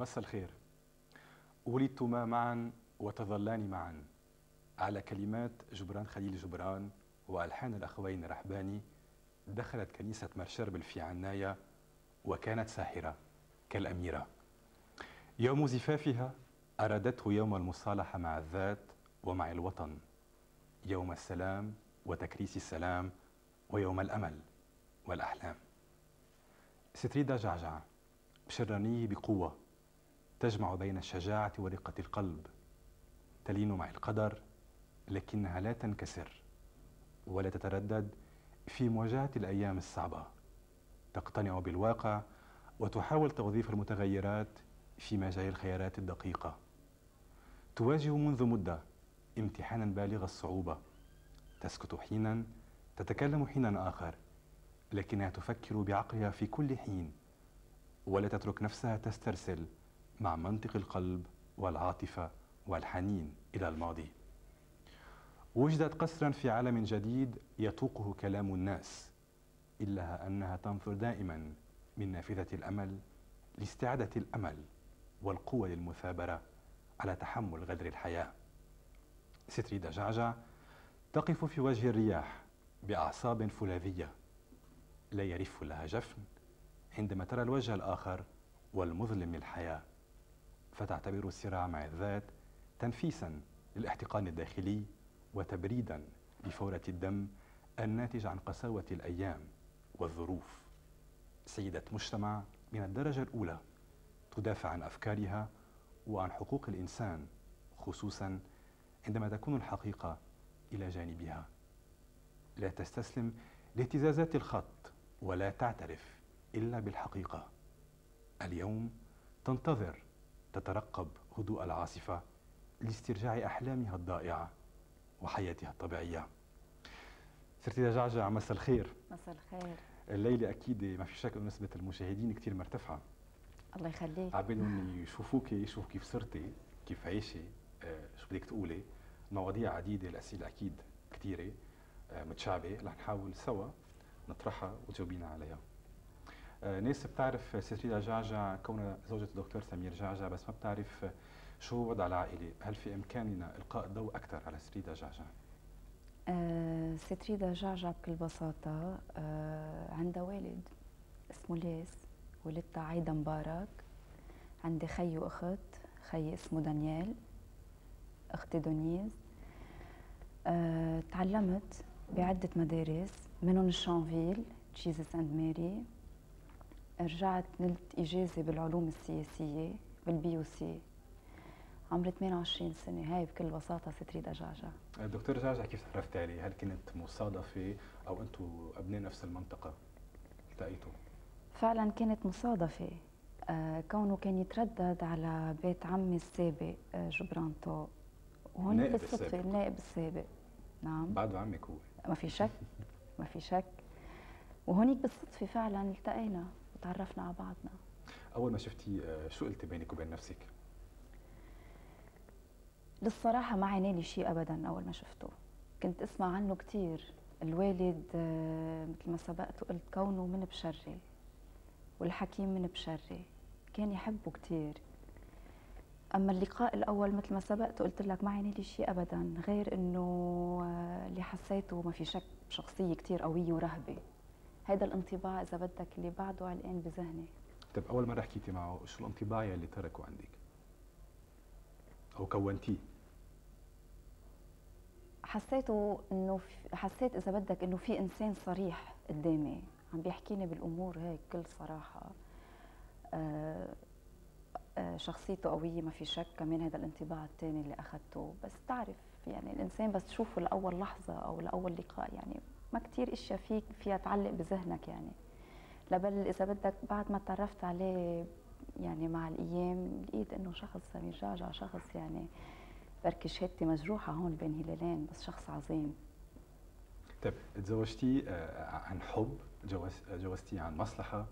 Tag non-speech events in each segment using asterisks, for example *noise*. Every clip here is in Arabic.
مساء الخير. ولدتما معا وتظلان معا. على كلمات جبران خليل جبران وألحان الأخوين رحباني دخلت كنيسة مرشربل في عناية وكانت ساحرة كالأميرة. يوم زفافها أرادته يوم المصالحة مع الذات ومع الوطن. يوم السلام وتكريس السلام ويوم الأمل والأحلام. ستريدا جعجع بشرانية بقوة. تجمع بين الشجاعة ورقة القلب. تلين مع القدر لكنها لا تنكسر ولا تتردد في مواجهة الأيام الصعبة. تقتنع بالواقع وتحاول توظيف المتغيرات في مجال الخيارات الدقيقة. تواجه منذ مدة امتحانا بالغ الصعوبة. تسكت حينا تتكلم حينا آخر لكنها تفكر بعقلها في كل حين ولا تترك نفسها تسترسل. مع منطق القلب والعاطفة والحنين إلى الماضي. وجدت قسرا في عالم جديد يطوقه كلام الناس إلا أنها تنظر دائما من نافذة الأمل لاستعادة الأمل والقوة للمثابرة على تحمل غدر الحياة. ستريدا جعجع تقف في وجه الرياح بأعصاب فولاذية. لا يرف لها جفن عندما ترى الوجه الآخر والمظلم للحياة فتعتبر الصراع مع الذات تنفيسا للاحتقان الداخلي وتبريدا لفورة الدم الناتج عن قساوة الأيام والظروف. سيدة مجتمع من الدرجة الأولى تدافع عن أفكارها وعن حقوق الإنسان خصوصا عندما تكون الحقيقة إلى جانبها. لا تستسلم لاهتزازات الخط ولا تعترف إلا بالحقيقة. اليوم تنتظر تترقب هدوء العاصفة لاسترجاع أحلامها الضائعة وحياتها الطبيعية. سرتي جعجع مساء الخير. مساء الخير. الليلة أكيد ما في شك نسبة المشاهدين كثير مرتفعة. الله يخليك. عبالهم يشوفوك يشوفوا كيف صرتي كيف عايشة آه شو بدك تقولي. مواضيع عديدة الأسئلة أكيد كثيرة آه متشعبة. رح نحاول سوا نطرحها وتجاوبينا عليها. ناس بتعرف ستريدا جعجع كونها زوجة الدكتور سمير جعجع بس ما بتعرف شو وضع العائلة. هل في إمكاننا إلقاء الضوء أكثر على ستريدا جعجع؟ آه ستريدا جعجع بكل بساطة آه عندها والد اسمه الياس والدتها عايدة مبارك عندي خي وأخت خي اسمه دانيال أختي دونيز. أه تعلمت بعدة مدارس منهم ال Champville Jesus and Mary رجعت نلت إجازة بالعلوم السياسية بال BUC. عمري 28 سنة هاي بكل بساطة ستريد جعجع دكتور جعجع كيف تعرفت عليه؟ هل كانت مصادفة أو أنتم أبناء نفس المنطقة؟ التقيتوا؟ فعلا كانت مصادفة. آه كونه كان يتردد على بيت عمي السابق آه جبران طوق وهون بالصدفة النائب السابق. نعم. بعده عمك هو ما في شك. *laughs* ما في شك. وهونيك بالصدفة فعلا التقينا. وتعرفنا على بعضنا. أول ما شفتي شو قلتي بينك وبين نفسك؟ للصراحة ما عيني شيء أبدا أول ما شفته. كنت أسمع عنه كثير الوالد مثل ما سبقت وقلت كونه من بشري والحكيم من بشري. كان يحبه كثير أما اللقاء الأول مثل ما سبقت قلت لك ما عيني لي شيء ابدا غير إنه اللي حسيته ما في شك شخصية كثير قوية ورهبة. هذا الانطباع إذا بدك اللي بعده علقان بذهني. طيب أول مرة حكيتي معه شو الانطباع اللي تركه عندك؟ أو كونتيه؟ حسيته إنه حسيت إذا بدك إنه في إنسان صريح قدامي. عم بيحكيني بالأمور هيك كل صراحة. آه آه شخصيته قوية ما في شك كمان هذا الانطباع الثاني اللي أخذته بس تعرف يعني الإنسان بس تشوفه لأول لحظة أو لأول لقاء يعني ما كتير أشياء فيك فيها تعلق بذهنك يعني. لبل إذا بدك بعد ما تعرفت عليه يعني مع الأيام لقيت إنه شخص سمير جعجع شخص يعني بركي شهادتي مجروحة هون بين هلالين بس شخص عظيم. طيب تزوجتي عن حب جوز جوزتي عن مصلحة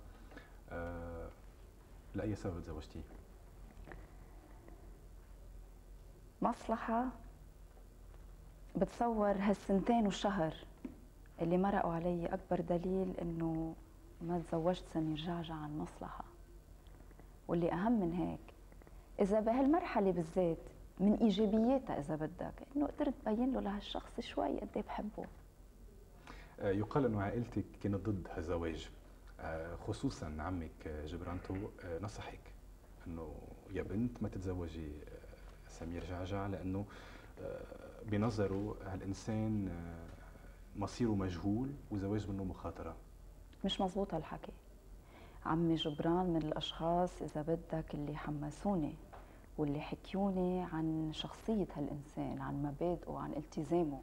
أه لأي سبب تزوجتي؟ مصلحة بتصور هالسنتين وشهر اللي مرقوا علي أكبر دليل إنه ما تزوجت سمير جعجع عن مصلحة. واللي أهم من هيك إذا بهالمرحلة بالذات من إيجابياتها إذا بدك إنه قدرت تبين له لهالشخص شوي قد إيه بحبه. آه، يقال إنه عائلتك كانت ضد هالزواج. آه، خصوصا عمك جبرانتو. آه، نصحك إنه يا بنت ما تتزوجي سمير جعجع لأنه بنظره هالإنسان مصيره مجهول وزواج منه مخاطرة. مش مزبوط هالحكي. عمي جبران من الأشخاص إذا بدك اللي حمسوني واللي حكيوني عن شخصية هالإنسان عن مبادئه عن التزامه.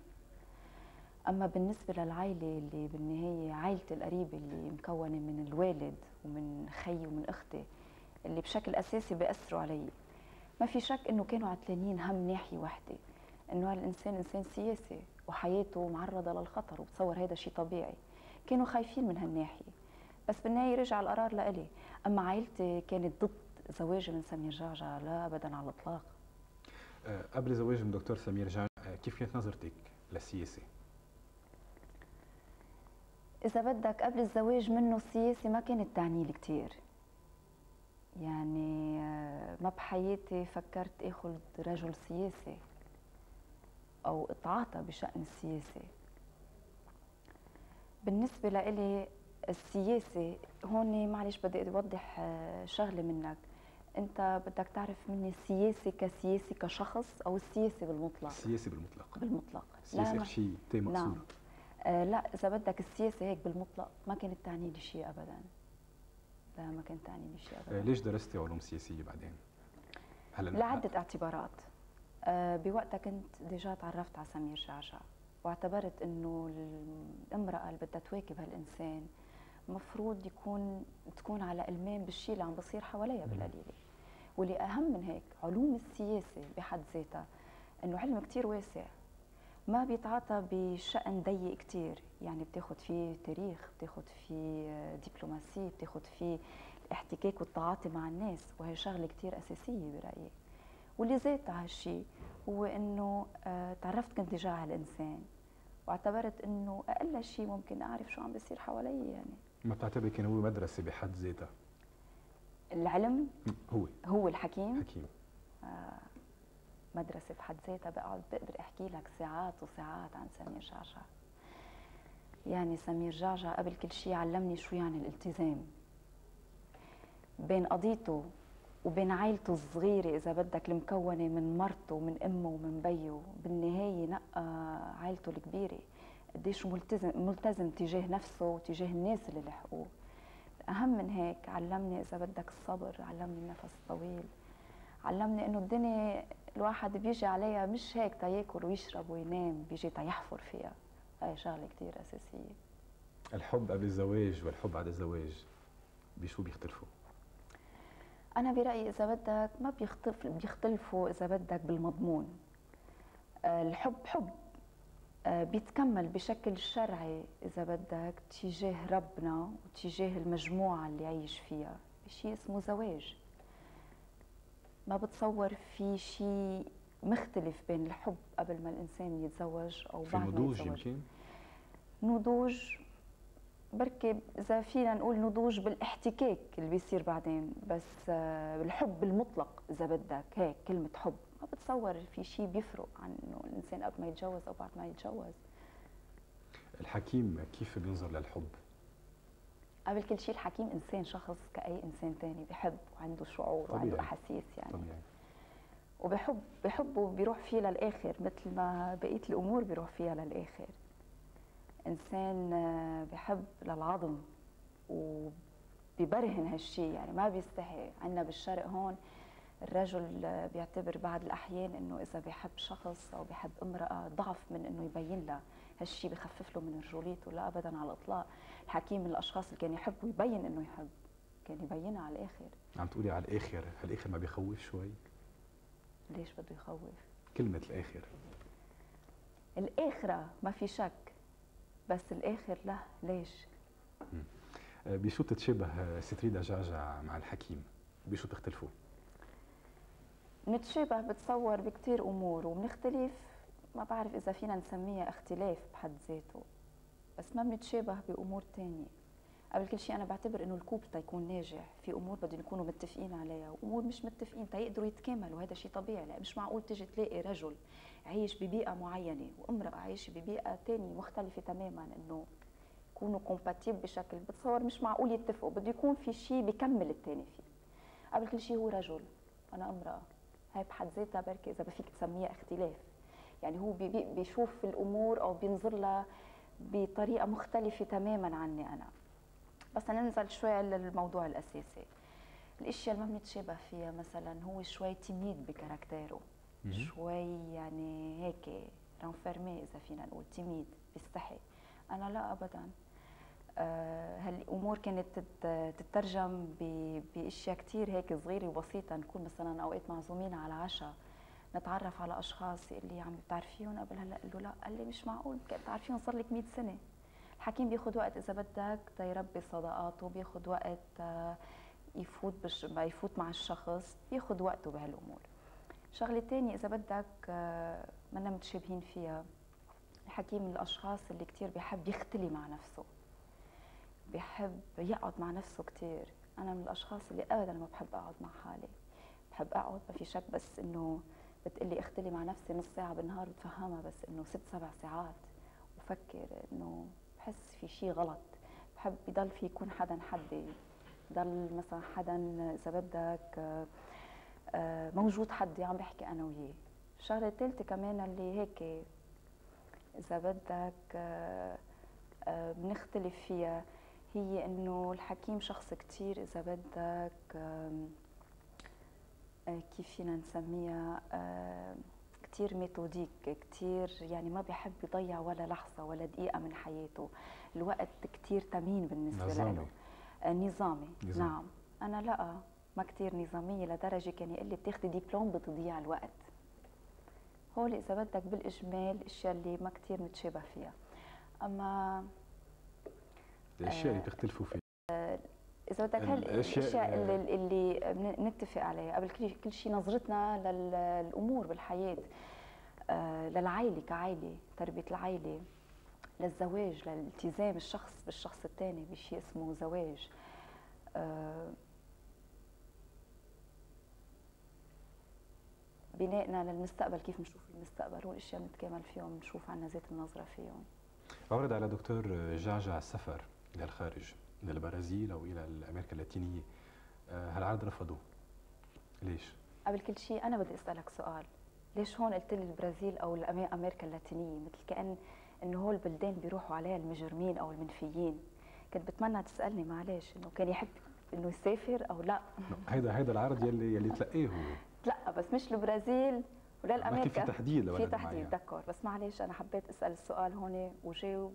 أما بالنسبة للعائله اللي بالنهاية عائلتي القريبه اللي مكونة من الوالد ومن خيي ومن أختي اللي بشكل أساسي بيأثروا علي. ما في شك إنه كانوا عتلانين هم ناحية وحدة. إنه هالإنسان إنسان سياسي. وحياته معرضة للخطر وبتصور هذا شيء طبيعي. كانوا خايفين من هالناحية. بس بالنهايه رجع القرار لإلي. أما عائلتي كانت ضد زواجي من سمير جعجع لا ابدا على الإطلاق. أه، قبل زواج من دكتور سمير جعجع أه، كيف كانت نظرتك للسياسة؟ إذا بدك قبل الزواج منه السياسة ما كانت تعني لي كثير يعني آه، ما بحياتي فكرت آخذ رجل سياسي. أو إتعاطى بشأن السياسة بالنسبة لإلي السياسة هون معلش بدي أوضح آه، شغلة منك. أنت بدك تعرف مني السياسة كسياسي كشخص أو السياسة بالمطلق؟ السياسة بالمطلق. بالمطلق. السياسة شيء تيم نعم. آه لا إذا بدك السياسة هيك بالمطلق ما كانت تعني لي شيء ابدا. لا ما كانت تعني لي شيء ابدا. آه ليش درستي علوم سياسية بعدين؟ هلا لعدة اعتبارات. بوقتها كنت déjà تعرفت على سمير جعجع واعتبرت إنه الامرأة اللي بدها تواكب هالإنسان مفروض يكون تكون على إلمام بالشيء اللي عم بصير حواليها بالقليلة. واللي أهم من هيك علوم السياسة بحد ذاتها إنه علم كثير واسع ما بيتعاطى بشأن ضيق كتير. يعني بتاخد فيه تاريخ بتاخد فيه دبلوماسية بتاخد فيه الاحتكاك والتعاطي مع الناس وهي شغلة كتير أساسية برأيي. واللي زاد هالشيء هو إنه آه تعرفت كنت ديجا على الإنسان واعتبرت إنه أقل شيء ممكن أعرف شو عم بيصير حوالي يعني. ما بتعتبري كان هو مدرسة بحد ذاتها؟ العلم؟ هو. هو الحكيم؟ حكيم. آه مدرسة بحد ذاتها بقعد بقدر أحكي لك ساعات وساعات عن سمير جعجع. يعني سمير جعجع قبل كل شيء علمني شو يعني الالتزام. بين قضيته وبين عائلته الصغيرة إذا بدك المكونة من مرته ومن أمه ومن بيه بالنهاية نقى عائلته الكبيرة قديش ملتزم ملتزم تجاه نفسه وتجاه الناس اللي لحقوه. أهم من هيك علمني إذا بدك الصبر علمني النفس الطويل علمني إنه الدنيا الواحد بيجي عليها مش هيك تياكل ويشرب وينام بيجي تيحفر فيها. هاي شغلة كثير أساسية. الحب قبل الزواج والحب بعد الزواج بشو بيختلفوا؟ أنا برأيي إذا بدك ما بيختلف بيختلفوا إذا بدك بالمضمون. آه، الحب حب. آه، بيتكمل بشكل شرعي إذا بدك تجاه ربنا وتجاه المجموعة اللي عايش فيها. بشيء اسمه زواج. ما بتصور في شيء مختلف بين الحب قبل ما الإنسان يتزوج أو بعد ما يتزوج. يمكن؟ نضوج بركي إذا فينا نقول نضوج بالاحتكاك اللي بيصير بعدين بس آه، الحب المطلق إذا بدك هيك كلمة حب. ما بتصور في شيء بيفرق عن إنه الإنسان قبل ما يتجوز أو بعد ما يتجوز. الحكيم كيف بينظر للحب؟ قبل كل شيء الحكيم إنسان شخص كأي إنسان ثاني بحب وعنده شعور طبيعي. وعنده احاسيس يعني. طبيعي. وبحب بحبه وبيروح فيه للآخر مثل ما بقية الأمور بيروح فيها للآخر. إنسان بحب للعظم وبيبرهن هالشيء يعني ما بيستحي عندنا بالشرق هون الرجل بيعتبر بعض الأحيان إنه إذا بيحب شخص أو بيحب امرأة ضعف من إنه يبين لها هالشيء بخفف له من رجوليته لا ابدا على الإطلاق. الحكيم من الأشخاص اللي كان يحب ويبين إنه يحب كان يبينها على الآخر. عم تقولي على الآخر هالآخر ما بيخوف شوي؟ ليش بده يخوف؟ كلمة الآخر. الآخرة ما في شك بس الآخر لا ليش؟ آه، بشو تتشابه ستريدا جعجع مع الحكيم. بشو تختلفوا. نتشابه بتصور بكثير أمور وبنختلف. ما بعرف إذا فينا نسميها اختلاف بحد ذاته بس ما بنتشابه بأمور ثانية قبل كل شيء أنا بعتبر إنه الكوب تيكون ناجح في أمور بدهم يكونوا متفقين عليها وأمور مش متفقين تيقدروا يتكاملوا. هذا شيء طبيعي. لا مش معقول تجي تلاقي رجل عايش ببيئة معينة وامرأة عايشة ببيئة ثانية مختلفة تماما إنه يكونوا compatibles بشكل بتصور مش معقول يتفقوا. بده يكون في شيء بيكمل الثاني فيه. قبل كل شيء هو رجل أنا امرأة. هاي بحد ذاتها بركي إذا فيك تسميها اختلاف. يعني هو بيشوف الأمور أو بينظر لها بطريقة مختلفة تماما عني أنا. بس ننزل شوي على الموضوع الأساسي. الأشياء اللي ما بنتشابه فيها مثلا هو شوي timide ب caractère ه. شوي يعني هيك renfermée إذا فينا نقول timide بيستحي. أنا لا ابدا. آه هالأمور كانت تترجم بأشياء كثير هيك صغيرة وبسيطة. نكون مثلا أوقات معزومين على عشاء نتعرف على أشخاص اللي عم بتعرفيهم قبل هلأ قال له لا قال لي مش معقول بتعرفيهم صار لك 100 سنة. الحكيم بياخذ وقت إذا بدك تيربي صداقاته بياخذ وقت آه، يفوت بش... يفوت مع الشخص بياخذ وقته بهالأمور. شغلة ثانية إذا بدك آه، منا متشابهين فيها. الحكيم من الأشخاص اللي كثير بيحب يختلي مع نفسه. بيحب يقعد مع نفسه كثير أنا من الأشخاص اللي ابدا ما بحب أقعد مع حالي. بحب أقعد ما في شك بس إنه بتقلي اختلي مع نفسي نص ساعة بالنهار بتفهمها بس إنه ست سبع ساعات. وفكر إنه بحس في شيء غلط. بحب يضل في يكون حدا حدي. ضل مثلا حدا إذا بدك آه، موجود حدي عم بحكي أنا وياه. الشغله الثالثه كمان اللي هيك إذا بدك آه، آه، بنختلف فيها. هي إنه الحكيم شخص كثير إذا بدك كيف فينا نسميها؟ كثير ميثوديك كثير يعني ما بيحب يضيع ولا لحظة ولا دقيقة من حياته. الوقت كثير ثمين بالنسبة له. نظامي. نظام. نعم. أنا لا ما كثير نظامية لدرجة كان يقول لي بتاخذي دبلوم بتضيع الوقت. هول إذا بدك بالإجمال الأشياء اللي ما كثير متشابه فيها. أما الأشياء اللي بتختلفوا فيها. آه إذا بدك هالاشياء اللي, اللي نتفق عليها قبل كل شيء نظرتنا للأمور بالحياة آه للعائلة كعائلة تربية العائلة للزواج للالتزام الشخص بالشخص الثاني بشيء اسمه زواج. آه بنائنا للمستقبل كيف نشوف المستقبل؟ والاشياء بنتكامل فيهم نشوف عنا ذات النظرة فيهم. أورد على دكتور جعجع السفر إلى إلى البرازيل أو إلى أمريكا اللاتينية. آه، هالعرض رفضوه؟ ليش؟ قبل كل شيء أنا بدي أسألك سؤال. ليش هون قلت لي البرازيل أو أمريكا اللاتينية؟ مثل كأن إنه هول البلدان بيروحوا عليها المجرمين أو المنفيين. كنت بتمنى تسألني معلش إنه كان يحب إنه يسافر أو لا. هيدا هيدا العرض يلي يلي تلقيه هو. لا بس مش البرازيل ولا الامريكا في تحديد في تحديد دكور. بس معلش أنا حبيت أسأل السؤال هون وجاوب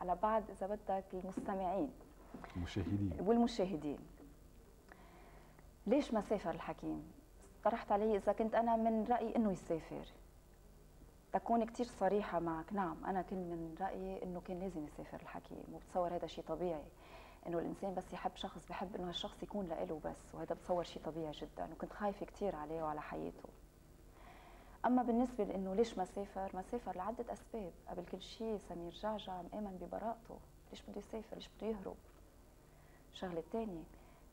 على بعض إذا بدك المستمعين. المشاهدين. والمشاهدين. ليش ما سافر الحكيم؟ طرحت علي إذا كنت أنا من رأيي إنه يسافر. تكون كثير صريحة معك. نعم أنا كنت من رأيي إنه كان لازم يسافر الحكيم وبتصور هذا شيء طبيعي. إنه الإنسان بس يحب شخص بحب إنه هالشخص يكون له بس وهذا بتصور شيء طبيعي جدا وكنت خايفة كثير عليه وعلى حياته. أما بالنسبة لإنه ليش ما سافر؟ ما سافر لعدة أسباب. قبل كل شيء سمير جعجع مآمن ببراءته. ليش بده يسافر؟ ليش بده يهرب؟ الشغله الثانية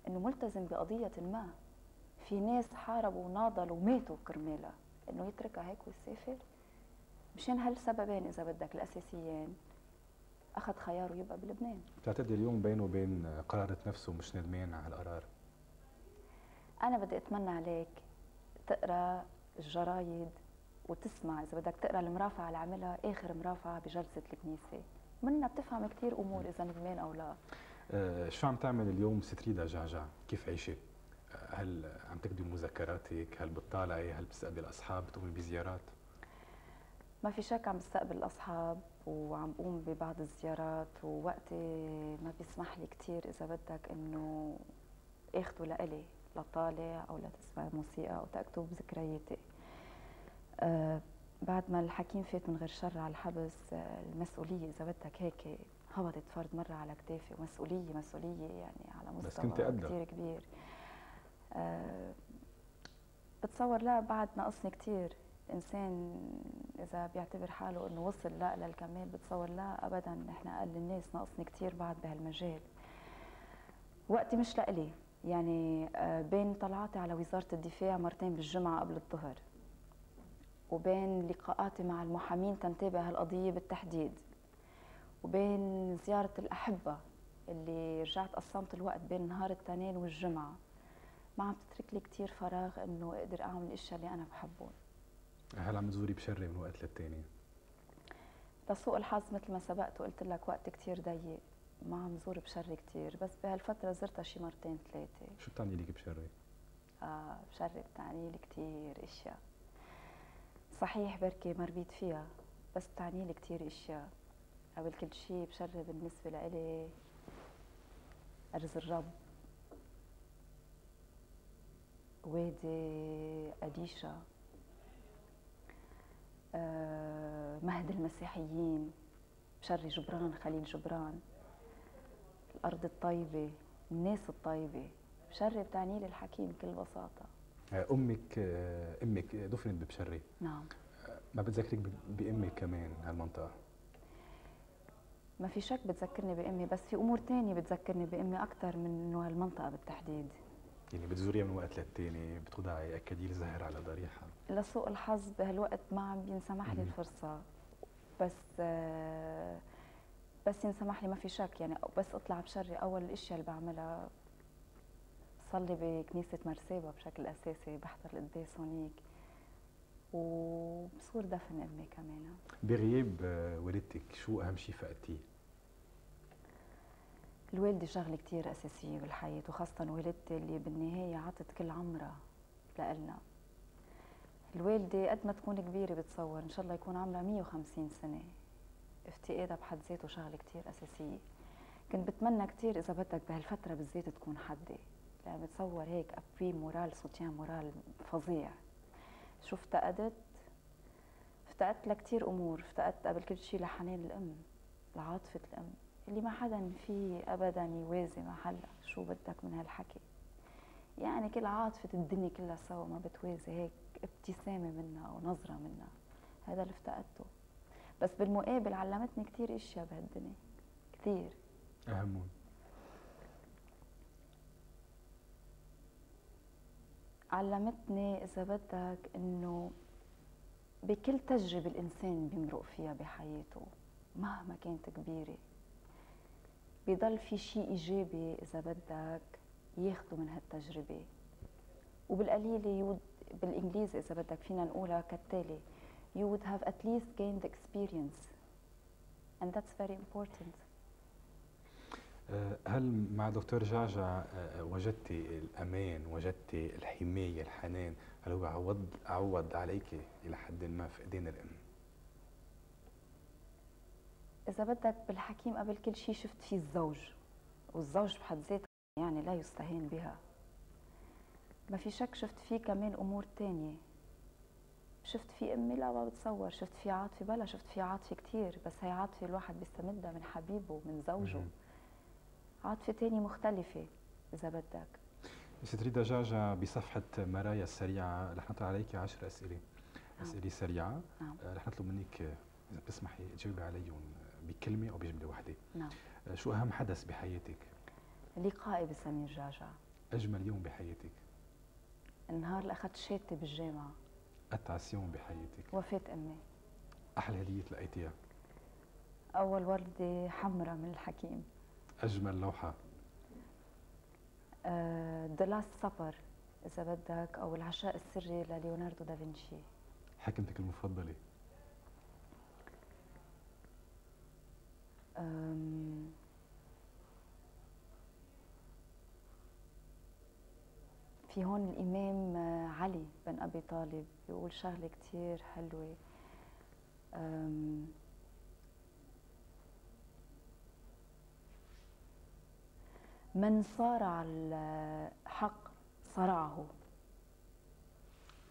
إنه ملتزم بقضية ما. في ناس حاربوا وناضلوا وماتوا كرمالها إنه يتركها هيك ويسافر مشان هالسببين إذا بدك الأساسيين أخذ خياره يبقى بلبنان. بتعتقد اليوم بينه وبين قرارة نفسه مش ندمان على القرار؟ أنا بدي أتمنى عليك تقرأ الجرايد وتسمع. إذا بدك تقرأ المرافعة اللي عملها آخر مرافعة بجلسة الكنيسة. منها بتفهم كثير أمور إذا ندمان أو لا. شو عم تعمل اليوم ستريدا جعجع؟ كيف عيشة؟ هل عم تكتبي مذكراتك هل بتطالعي؟ هل بتستقبل أصحاب؟ بتقومي بزيارات؟ ما في شك عم بستقبل الاصحاب وعم بقوم ببعض الزيارات ووقتي ما بيسمح لي كثير إذا بدك إنه اخذه لإلي لطالع أو لتسمع موسيقى أو تكتب ذكرياتي. أه بعد ما الحكيم فات من غير شر على الحبس آه، المسؤولية إذا بدك هيك هبطت فرد مرة على كتافي ومسؤوليه مسؤولية يعني على مستوى كثير كبير. أه بتصور لا بعد ناقصني كثير الانسان إذا بيعتبر حاله إنه وصل لا للكمال بتصور لا ابدا نحن أقل الناس ناقصني كثير بعد بهالمجال. وقتي مش لإلي. يعني آه، بين طلعاتي على وزارة الدفاع مرتين بالجمعة قبل الظهر. وبين لقاءاتي مع المحامين تنتبه هالقضية بالتحديد. وبين زيارة الأحبة اللي رجعت قسمت الوقت بين نهار الاثنين والجمعة. ما عم تترك لي كثير فراغ إنه أقدر أعمل الاشياء اللي أنا بحبهم. هل عم تزوري بشري من وقت للتاني؟ لسوء الحظ مثل ما سبقت وقلت لك وقت كثير ضيق. ما عم زور بشري كثير بس بهالفترة زرتها شي مرتين ثلاثة. شو بتعني لك بشري؟ آه بشري بتعني لي كثير إشياء. صحيح بركي مربيت فيها بس بتعني لي كثير إشياء. قبل كل شيء بشري بالنسبة لإلي أرز الرب. وادي أديشة. آه، مهد المسيحيين. شري جبران خليل جبران. الأرض الطيبة الناس الطيبة. شري بتعني لي الحكيم بكل بساطة. آه، أمك آه، أمك دفنت ببشري. نعم. ما بتذكرك ب- بأمك كمان هالمنطقة؟ ما في شك بتذكرني بأمي بس في أمور تانية بتذكرني بأمي أكثر من إنه هالمنطقة بالتحديد. يعني بتزوريها من وقت للتاني بتخدعي اكاديل زهر على ضريحها لسوء الحظ بهالوقت ما عم بينسمح لي مهم. الفرصة. بس آه، بس ينسمح لي ما في شك يعني بس أطلع بشري أول الاشياء اللي بعملها بصلي بكنيسة مرسابة بشكل أساسي بحضر القداس هونيك. وبصور دفن امي كمان. بغياب آه، والدتك شو أهم شيء فقدتيه؟ الوالدة شغلة كتير أساسية بالحياة وخاصة والدتي اللي بالنهاية عطت كل عمرها لإلنا. الوالدة قد ما تكون كبيرة بتصور إن شاء الله يكون عمرها 150 سنة. افتقادها بحد ذاته شغلة كتير أساسية. كنت بتمنى كتير إذا بدك بهالفترة بالذات تكون حدي لأن بتصور هيك appui moral soutien moral فظيع. شو افتقدت افتقدت لكتير أمور افتقدت قبل كل شيء لحنان الأم لعاطفة الأم اللي ما حدا فيه ابدا يوازي محلها شو بدك من هالحكي. يعني كل عاطفة الدنيا كلها سوا ما بتوازي هيك ابتسامة منها ونظرة منها هذا اللي افتقدته. بس بالمقابل علمتني كتير إشياء بهالدنيا كتير. اهمهم علمتني إذا بدك إنه بكل تجربة الإنسان بيمرق فيها بحياته مهما كانت كبيرة. بيضل في شيء إيجابي إذا بدك ياخده من هالتجربة. وبالقليلة يود بالإنجليزي إذا بدك فينا نقولها كالتالي you would have at least gained experience. And that's very important. هل مع دكتور جعجع آه، وجدتي الأمان وجدتي الحماية الحنان؟ هل هو عوض عوض عليك إلى حد ما فقدان الأم؟ إذا بدك بالحكيم قبل كل شيء شفت فيه الزوج والزوج بحد ذاته يعني لا يستهان بها. ما في شك شفت فيه كمان أمور تانية. شفت في أمي لا ما بتصور شفت في عاطفة بلا شفت في عاطفة كتير بس هي عاطفة الواحد بيستمدها من حبيبه من زوجه. مهم. عاطفة تانية مختلفة إذا بدك ست ريدا جعجع بصفحة مرايا السريعة رح نطرح عليك عشر أسئلة نعم. أسئلة سريعة نعم آه، رح نطلب منك إذا بتسمحي تجاوبي عليهم بكلمة أو بجملة واحدة نعم آه، شو أهم حدث بحياتك؟ لقائي بسمير جعجع أجمل يوم بحياتك؟ النهار اللي أخذت شهادتي بالجامعة أتعس يوم بحياتك؟ وفاة أمي أحلى هدية لقيتيها؟ أول وردة حمراء من الحكيم أجمل لوحة؟ The Last Supper إذا بدك أو العشاء السري لليوناردو دافنشي. حكمتك المفضلة؟ أم، في هون الإمام علي بن أبي طالب بيقول شغلة كتير حلوة. أم، من صارع الحق صرعه.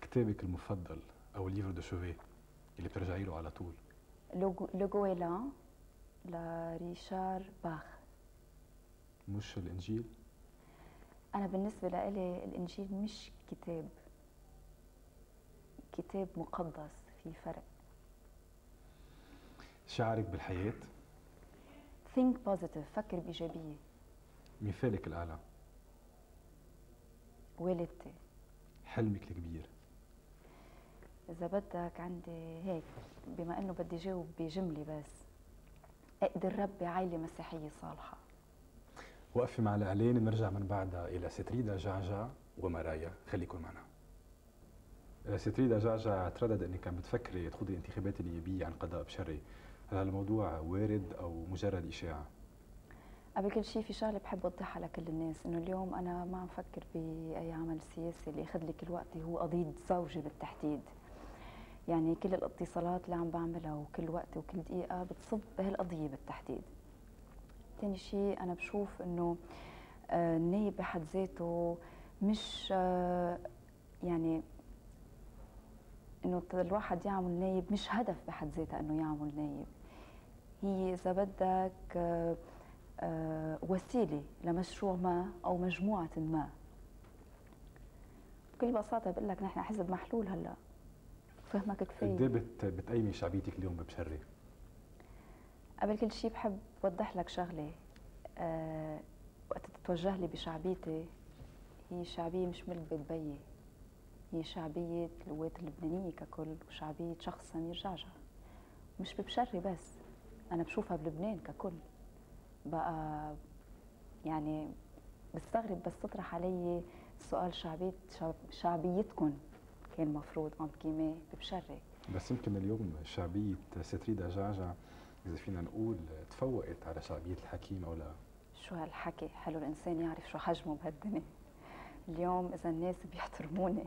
كتابك المفضل أو ال livre de chevet اللي بترجعي له على طول. Le goéland لريشار باخ. مش الإنجيل؟ أنا بالنسبة لإلي الإنجيل مش كتاب. كتاب مقدس في فرق. شعرك بالحياة؟ Think positive فكر بإيجابية. مثالك الأعلى. والدتي. حلمك الكبير. إذا بدك عندي هيك بما إنه بدي جاوب بجملة بس أقدر ربي عائلة مسيحية صالحة. وقفي مع الإعلان نرجع من بعدها إلى ستريدا جعجع ومرايا. خليكم معنا. ستريدا جعجع تردد إنك عم بتفكري تخوضي الانتخابات النيابيه عن قضاء بشري. هل هالموضوع وارد أو مجرد إشاعة؟ قبل كل شيء في شغلة بحب أوضحها لكل الناس إنه اليوم أنا ما عم فكر باي عمل سياسي اللي اخذ لي كل وقتي هو قضية زوجي بالتحديد. يعني كل الاتصالات اللي عم بعملها وكل وقتي وكل دقيقة بتصب بهالقضية بالتحديد. ثاني شيء أنا بشوف إنه آه، النايب بحد ذاته مش آه، يعني إنه الواحد يعمل نايب مش هدف بحد ذاتها إنه يعمل نايب. هي إذا بدك آه، وسيلة لمشروع ما أو مجموعة ما. بكل بساطة بقول لك نحن حزب محلول هلأ. فهمك كفاية. قد بت بتقيمي شعبيتك اليوم ببشري؟ قبل كل شيء بحب اوضح لك شغلة. أه وقت تتوجه لي بشعبيتي هي شعبية مش ملك بيت بيي. هي شعبية القوات اللبنانية ككل وشعبية شخص سمير جعجع مش ببشري بس أنا بشوفها بلبنان ككل. بقى يعني بستغرب بس تطرح علي سؤال شعبية شعبيتكم كان مفروض عم كيمي ببشري بس يمكن اليوم شعبية ستريدا جعجع إذا فينا نقول تفوقت على شعبية الحكيم أو لا؟ شو هالحكي؟ حلو الإنسان يعرف شو حجمه بهالدنيا. اليوم إذا الناس بيحترموني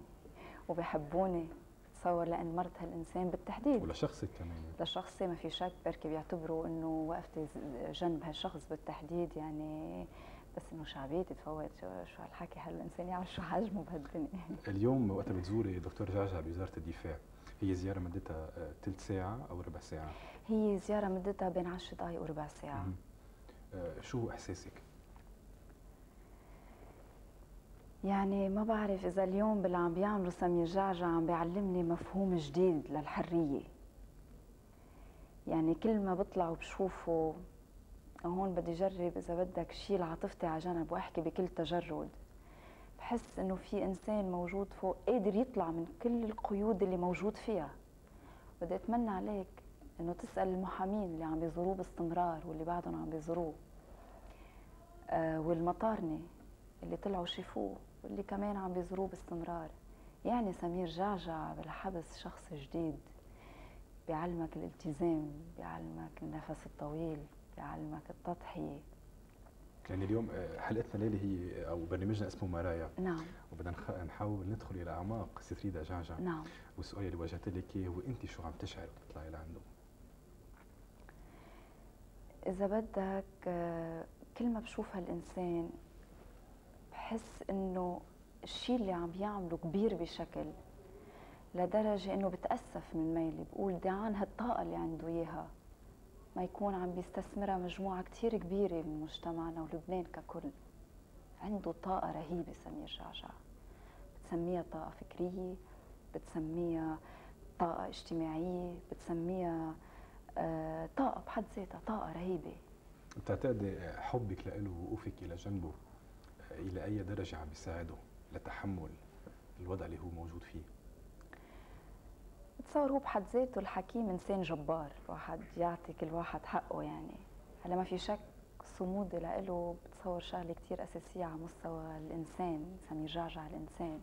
وبيحبوني تصور لأن مرت هالإنسان بالتحديد. ولشخصك كمان. لشخصي ما في شك. بركي بيعتبروا إنه وقفتي جنب هالشخص بالتحديد يعني بس إنه شعبيتي تفوت شو شو هالحكي؟ هالإنسان يعرف شو حجمه بهالدنيا. *laughs* اليوم وقت بتزوري دكتور جعجع بوزارة الدفاع. هي زيارة مدتها ثلث آه، ساعة أو ربع ساعة. هي زيارة مدتها بين 10 دقائق وربع ساعة. آه، شو إحساسك؟ يعني ما بعرف إذا اليوم باللي عم بيعملوا سمير جعجع عم بيعلمني مفهوم جديد للحرية. يعني كل ما بطلع وبشوفه هون بدي جرب إذا بدك شيل عاطفتي على جنب وأحكي بكل تجرد. بحس إنه في إنسان موجود فوق قادر يطلع من كل القيود اللي موجود فيها. بدي أتمنى عليك إنه تسأل المحامين اللي عم بيزوروه باستمرار واللي بعدهم عم بيزوروه. آه والمطارنة اللي طلعوا شافوه. واللي كمان عم بيزوروه باستمرار. يعني سمير جعجع بالحبس شخص جديد. بيعلمك الالتزام بيعلمك النفس الطويل بيعلمك التضحية. يعني اليوم آه، حلقتنا ليلة هي أو برنامجنا اسمه مرايا. نعم. وبدنا نحاول ندخل إلى أعماق ستريدا جعجع. نعم. والسؤال اللي وجهت لك هو أنت شو عم تشعر بتطلعي لعنده؟ إذا بدك آه، كل ما بشوف هالإنسان بحس إنه الشيء اللي عم يعمله كبير بشكل لدرجة إنه بتأسف من ميلي بقول دعان هالطاقة اللي عنده إياها. ما يكون عم بيستثمرها مجموعة كتير كبيرة من مجتمعنا ولبنان ككل. عنده طاقة رهيبة سمير جعجع بتسميها طاقة فكرية بتسميها طاقة اجتماعية بتسميها آه طاقة بحد ذاتها طاقة رهيبة. بتعتقدي حبك له ووقوفك إلى جنبه. إلى أي درجة عم بيساعده لتحمل الوضع اللي هو موجود فيه؟ بتصور هو بحد ذاته الحكيم إنسان جبار الواحد يعطي كل واحد حقه يعني. هلا ما في شك صمودي له بتصور شغلة كثير أساسية على مستوى الإنسان سمير جعجع الإنسان.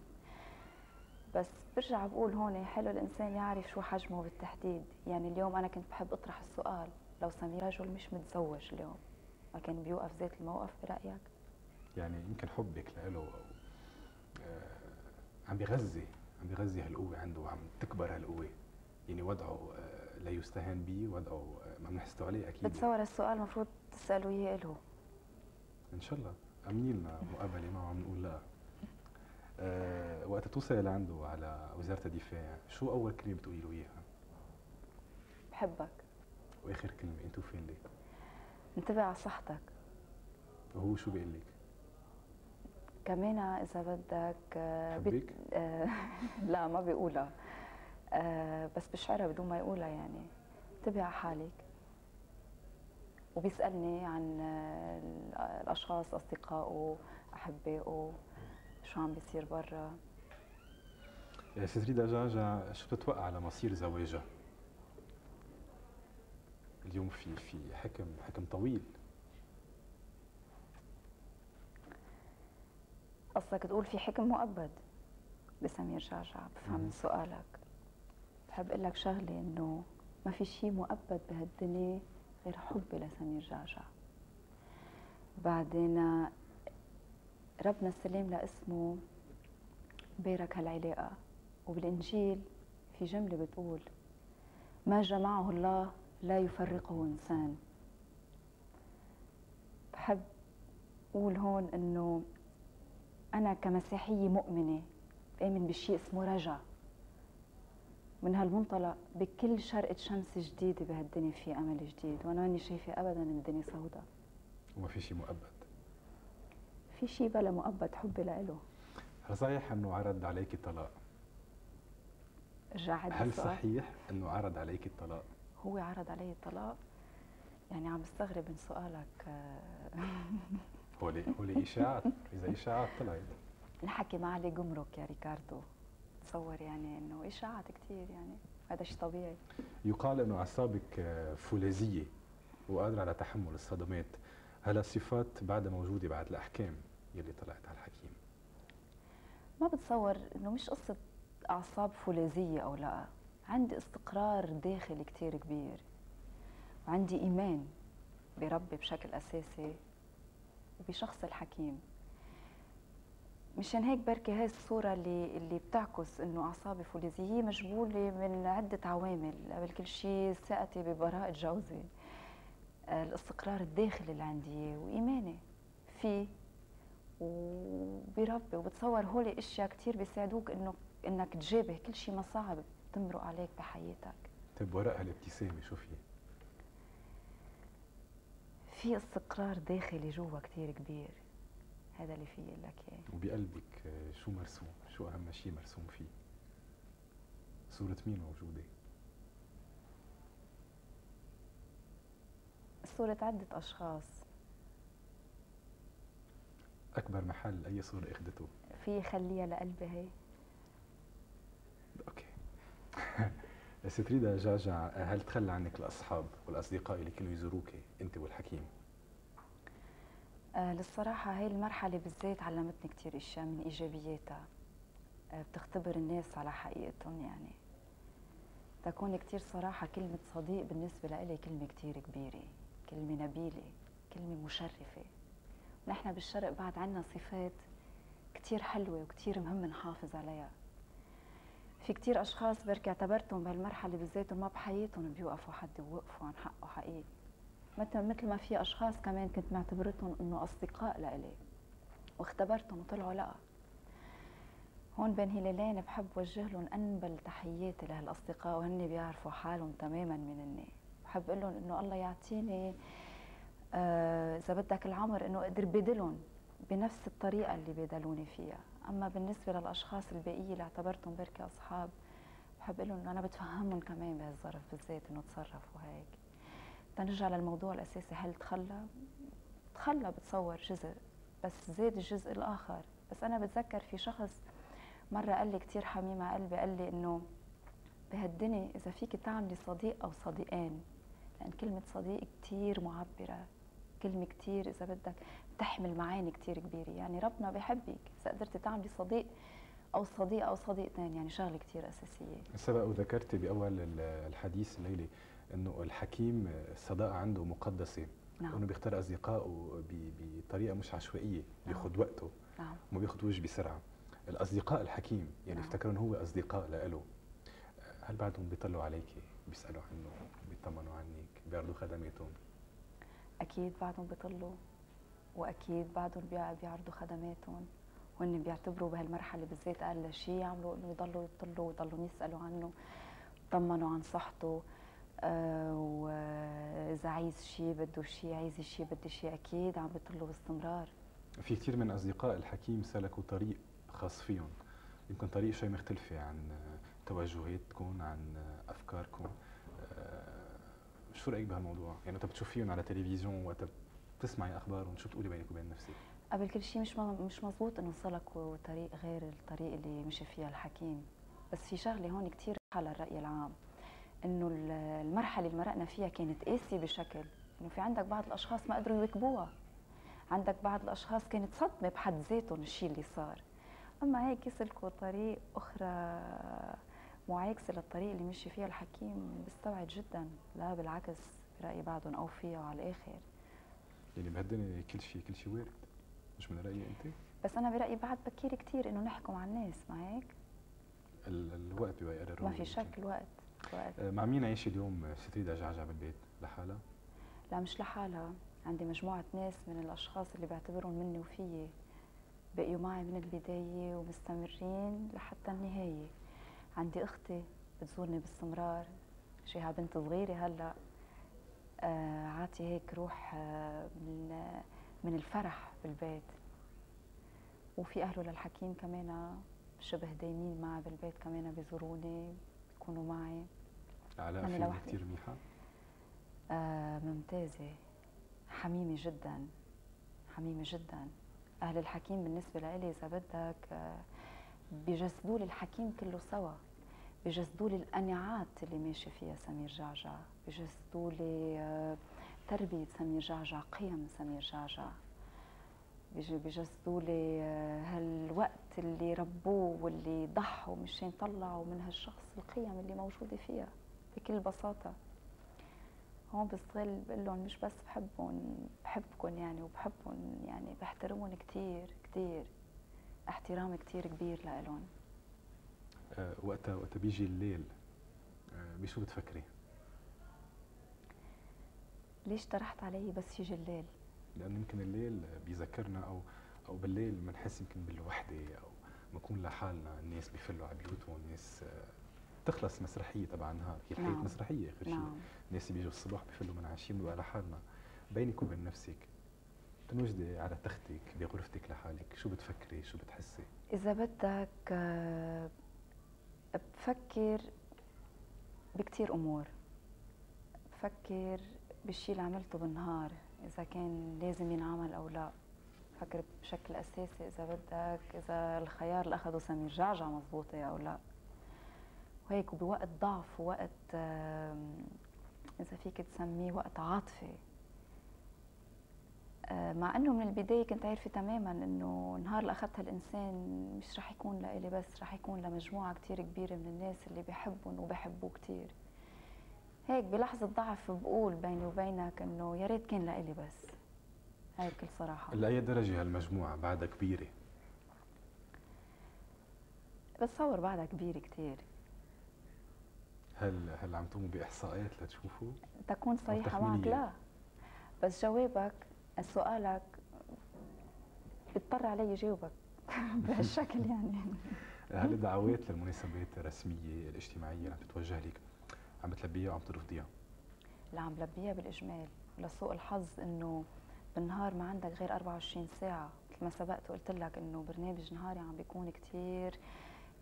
بس برجع بقول هون حلو الإنسان يعرف شو حجمه بالتحديد. يعني اليوم أنا كنت بحب أطرح السؤال لو سمير رجل مش متزوج اليوم ما كان بيوقف ذات الموقف برأيك؟ يعني يمكن حبك له أو آه عم بيغذي عم بيغذي هالقوة عنده وعم تكبر هالقوة. يعني وضعه آه لا يستهان به وضعه آه ما بنحسده عليه أكيد بتصور السؤال المفروض تسالوا إياه له إن شاء الله. امني لنا مقابلة معه عم نقول لا. أه وقت توصلي لعنده على وزارة الدفاع شو أول كلمة بتقولي له إياها؟ بحبك. وآخر كلمة أنتو فين لي؟ انتبه على صحتك. وهو شو بيقول لك؟ كمان إذا بدك آه، بت... آه *laughs* لا ما بيقولها. آه بس بشعرها بدون ما يقولها يعني. انتبهي على حالك. وبيسألني عن الأشخاص أصدقائه أحبائه شو عم بيصير برا. ست ريدا جاجا شو بتتوقع على مصير زواجها؟ اليوم في في حكم حكم طويل. قصدك تقول في حكم مؤبد. بسمير جعجع بفهم من سؤالك. بحب أقول لك شغلة إنه ما في شيء مؤبد بهالدنيا غير حبي لسمير جعجع بعدين ربنا السلام لاسمه بارك هالعلاقة. وبالإنجيل في جملة بتقول ما جمعه الله لا يفرقه إنسان. بحب أقول هون إنه أنا كمسيحية مؤمنة بآمن بشيء اسمه رجا من هالمنطلق بكل شرقة شمس جديدة بهالدنيا في أمل جديد وأنا ماني شايفة أبدا الدنيا سوداء. وما في شيء مؤبد. في شيء بلا مؤبد حبي لإله. هل صحيح أنه عرض عليك الطلاق؟ رجع هل صحيح أنه عرض عليك الطلاق؟ هو عرض علي الطلاق؟ يعني عم بستغرب من سؤالك. *laughs* هو لي هو لي إشاعات. إذا إشاعات طلعت. نحكي مع علي جمرك يا ريكاردو. تصور يعني إنه إشاعات كثير يعني. هذا شيء طبيعي. يقال إنه أعصابك فولاذية وقادرة على تحمل الصدمات. هل الصفات بعدها موجودة بعد الأحكام يلي طلعت على الحكيم؟ ما بتصور إنه مش قصة أعصاب فولاذية أو لا. عندي استقرار داخلي كتير كبير. وعندي إيمان بربي بشكل أساسي. وبشخص الحكيم. مشان هيك بركي هاي الصورة اللي اللي بتعكس إنه أعصابي فولاذية هي مجبولة من عدة عوامل، قبل كل شيء ثقتي ببراءة جوزي. الاستقرار الداخلي اللي عندي وإيماني فيه. وبربي وبتصور هول أشياء كثير بيساعدوك إنه إنك تجابه كل شيء مصاعب تمرق عليك بحياتك. طيب وراء هالابتسامة شو في؟ في استقرار داخلي جوا كثير كبير هذا اللي في لك اياه وبقلبك شو مرسوم؟ شو أهم شيء مرسوم فيه؟ صورة مين موجودة؟ صورة عدة أشخاص أكبر محل أي صورة أخذته؟ في خليها لقلبي هي OK *laughs* ستريدا جعجع هل تخلى عنك الأصحاب والأصدقاء اللي كانوا يزوروك أنت والحكيم؟ آه للصراحة هاي المرحلة بالذات علمتني كثير أشياء من إيجابياتها. آه بتختبر الناس على حقيقتهم يعني. تكون كثير صراحة كلمة صديق بالنسبة لإلي كلمة كثير كبيرة كلمة نبيلة كلمة مشرفة. نحن بالشرق بعد عنا صفات كتير حلوة وكتير مهم نحافظ عليها. في كتير أشخاص بركي اعتبرتهم بهالمرحلة بالذات وما بحياتهم بيوقفوا حد ووقفوا عن حقه حقيقي. مثل مثل ما في أشخاص كمان كنت معتبرتهم إنه أصدقاء لإلي واختبرتهم وطلعوا لا. هون بين هلالين بحب وجه لهم أنبل تحياتي لهالأصدقاء وهن بيعرفوا حالهم تماما مني بحب أقول لهم إنه الله يعطيني آه، إذا بدك العمر إنه أقدر بدلهم بنفس الطريقة اللي بيدلوني فيها. أما بالنسبة للأشخاص الباقية اللي اعتبرتهم بركي أصحاب بحب أقول لهم إنه أنا بتفهمهم كمان بهالظرف بالذات إنه تصرفوا هيك. تنرجع للموضوع الأساسي. هل تخلى؟ تخلى بتصور جزء بس زاد الجزء الآخر. بس أنا بتذكر في شخص مرة قال لي كثير حميم على قلبي قال لي إنه بهالدنيا إذا فيك تعملي صديق أو صديقين لأن كلمة صديق كتير معبرة. كلمة كتير إذا بدك بتحمل معاني كتير كبيرة. يعني ربنا بحبك إذا قدرتي تعملي صديق أو صديق أو صديقتين يعني شغلة كتير أساسية. سبق وذكرتي بأول الحديث الليلي أنه الحكيم الصداقة عنده مقدسة. نعم. وأنه بيختار أصدقائه بطريقة مش عشوائية نعم. بياخذ وقته. نعم. وما بياخذوش بسرعة. الأصدقاء الحكيم يعني نعم. افتكروا هو أصدقاء لإله. هل بعدهم بيطلعوا عليكي بيسألوا عنه بيطمنوا عنك بيعرضوا خدماتهم؟ أكيد بعدهم بيطلوا وأكيد بعدهم بيعرضوا خدماتهم. وهن بيعتبروا بهالمرحلة بالذات أقل شيء يعملوا انه يضلوا يطلوا ويضلوا يسألوا عنه يطمنوا عن صحته. وإذا عايز شيء بده شيء عايز شيء بدي شيء أكيد عم بيطلوا باستمرار في كثير من أصدقاء الحكيم سلكوا طريق خاص فيهم. يمكن طريق شوي مختلفه عن توجهاتكم عن أفكاركم. شو رأيك بهالموضوع؟ يعني انت بتشوفيهم على تلفزيون وقت بتسمعي اخبارهم شو بتقولي بينك وبين نفسك؟ قبل كل شيء مش مش مزبوط إنه سلكوا طريق غير الطريق اللي مشي فيها الحكيم. بس في شغلة هون كثير على الرأي العام. إنه المرحلة اللي مرقنا فيها كانت قاسية بشكل. إنه في عندك بعض الأشخاص ما قدروا يواكبوها. عندك بعض الأشخاص كانت صدمة بحد ذاتهم الشيء اللي صار. أما هيك يسلكوا طريق أخرى معاكسه للطريق اللي مشي فيها الحكيم بستبعد جدا. لا بالعكس برايي بعدهم اوفياء على الآخر. يعني بهالدنيا كل شيء كل شيء وارد. مش من رأيي أنت؟ بس أنا برأيي بعد بكير كثير إنه نحكم مع الناس ما هيك؟ الوقت بيبقى يقرر ما في شك الوقت. آه، مع مين عايشه اليوم ستريدا جعجع بالبيت؟ لحالها؟ لا مش لحالها. عندي مجموعة ناس من الأشخاص اللي بعتبرهم مني وفيي. بقيوا معي من البداية ومستمرين لحتى النهاية. عندي أختي بتزورني باستمرار. شيها بنت صغيرة هلأ. آه عاتي هيك روح آه من, من الفرح بالبيت. وفي أهله للحكيم كمان شبه دايمين معي بالبيت كمان بيزوروني بيكونوا معي. علاقة فيهم كثير منيحة؟ آه ممتازة. حميمة جدا. حميمة جدا. أهل الحكيم بالنسبة لإلي إذا بدك آه بيجسدوا لي الحكيم كله سوا. بيجسدوا لي القناعات اللي ماشي فيها سمير جعجع. بيجسدوا لي آه تربية سمير جعجع قيم سمير جعجع. بيجسدوا لي آه، هالوقت اللي ربوه واللي ضحوا مشان يطلعوا من هالشخص القيم اللي موجودة فيها. بكل بساطة هون بستغل بقول لهم مش بس بحبهم بحبكم يعني وبحبهم يعني بحترمهم كثير كثير احترام كثير كبير لهم أه وقتها وقتها بيجي الليل أه بشو بتفكري؟ ليش طرحت علي بس يجي الليل؟ لأنه يمكن الليل بيذكرنا أو أو بالليل بنحس يمكن بالوحدة أو بنكون لحالنا الناس بيفلوا على بيوتهم الناس آه، تخلص مسرحية تبع النهار هي الحياة نعم. مسرحية اخر شيء نعم. الناس بيجوا الصبح بيفلوا من عشيه بنبقى لحالنا بينك وبين نفسك تنوجدي على تختك بغرفتك لحالك شو بتفكري؟ شو بتحسي؟ إذا بدك آه، بفكر بكثير أمور. بفكر بالشيء اللي عملته بالنهار إذا كان لازم ينعمل أو لا. فكر بشكل أساسي إذا بدك إذا الخيار اللي أخذه سمير جعجع مضبوطه أو لا. وهيك وبوقت ضعف ووقت إذا فيك تسميه وقت عاطفي. آه، مع إنه من البداية كنت عارفة تماما إنه نهار اللي اخذت هالانسان مش رح يكون لإلي بس رح يكون لمجموعة كثير كبيرة من الناس اللي بحبهم وبحبوه كثير هيك بلحظة ضعف بقول بيني وبينك إنه يا ريت كان لإلي بس. هاي بكل صراحة. لأي درجة هالمجموعة بعدها كبيرة؟ بتصور بعدها كبيرة كثير هل هل عم تقوموا بإحصاءات لتشوفوا؟ تكون صريحة معك لا. بس جوابك سؤالك بيضطر علي جاوبك *laughs* بهالشكل *laughs* يعني. هل الدعوات للمناسبات الرسمية الاجتماعية اللي عم تتوجه لك عم بتلبيها وعم ترفضيها؟ لا عم بلبيها بالإجمال لسوء الحظ إنه بالنهار ما عندك غير 24 ساعة. مثل ما سبقت وقلت لك إنه برنامج نهاري عم بيكون كثير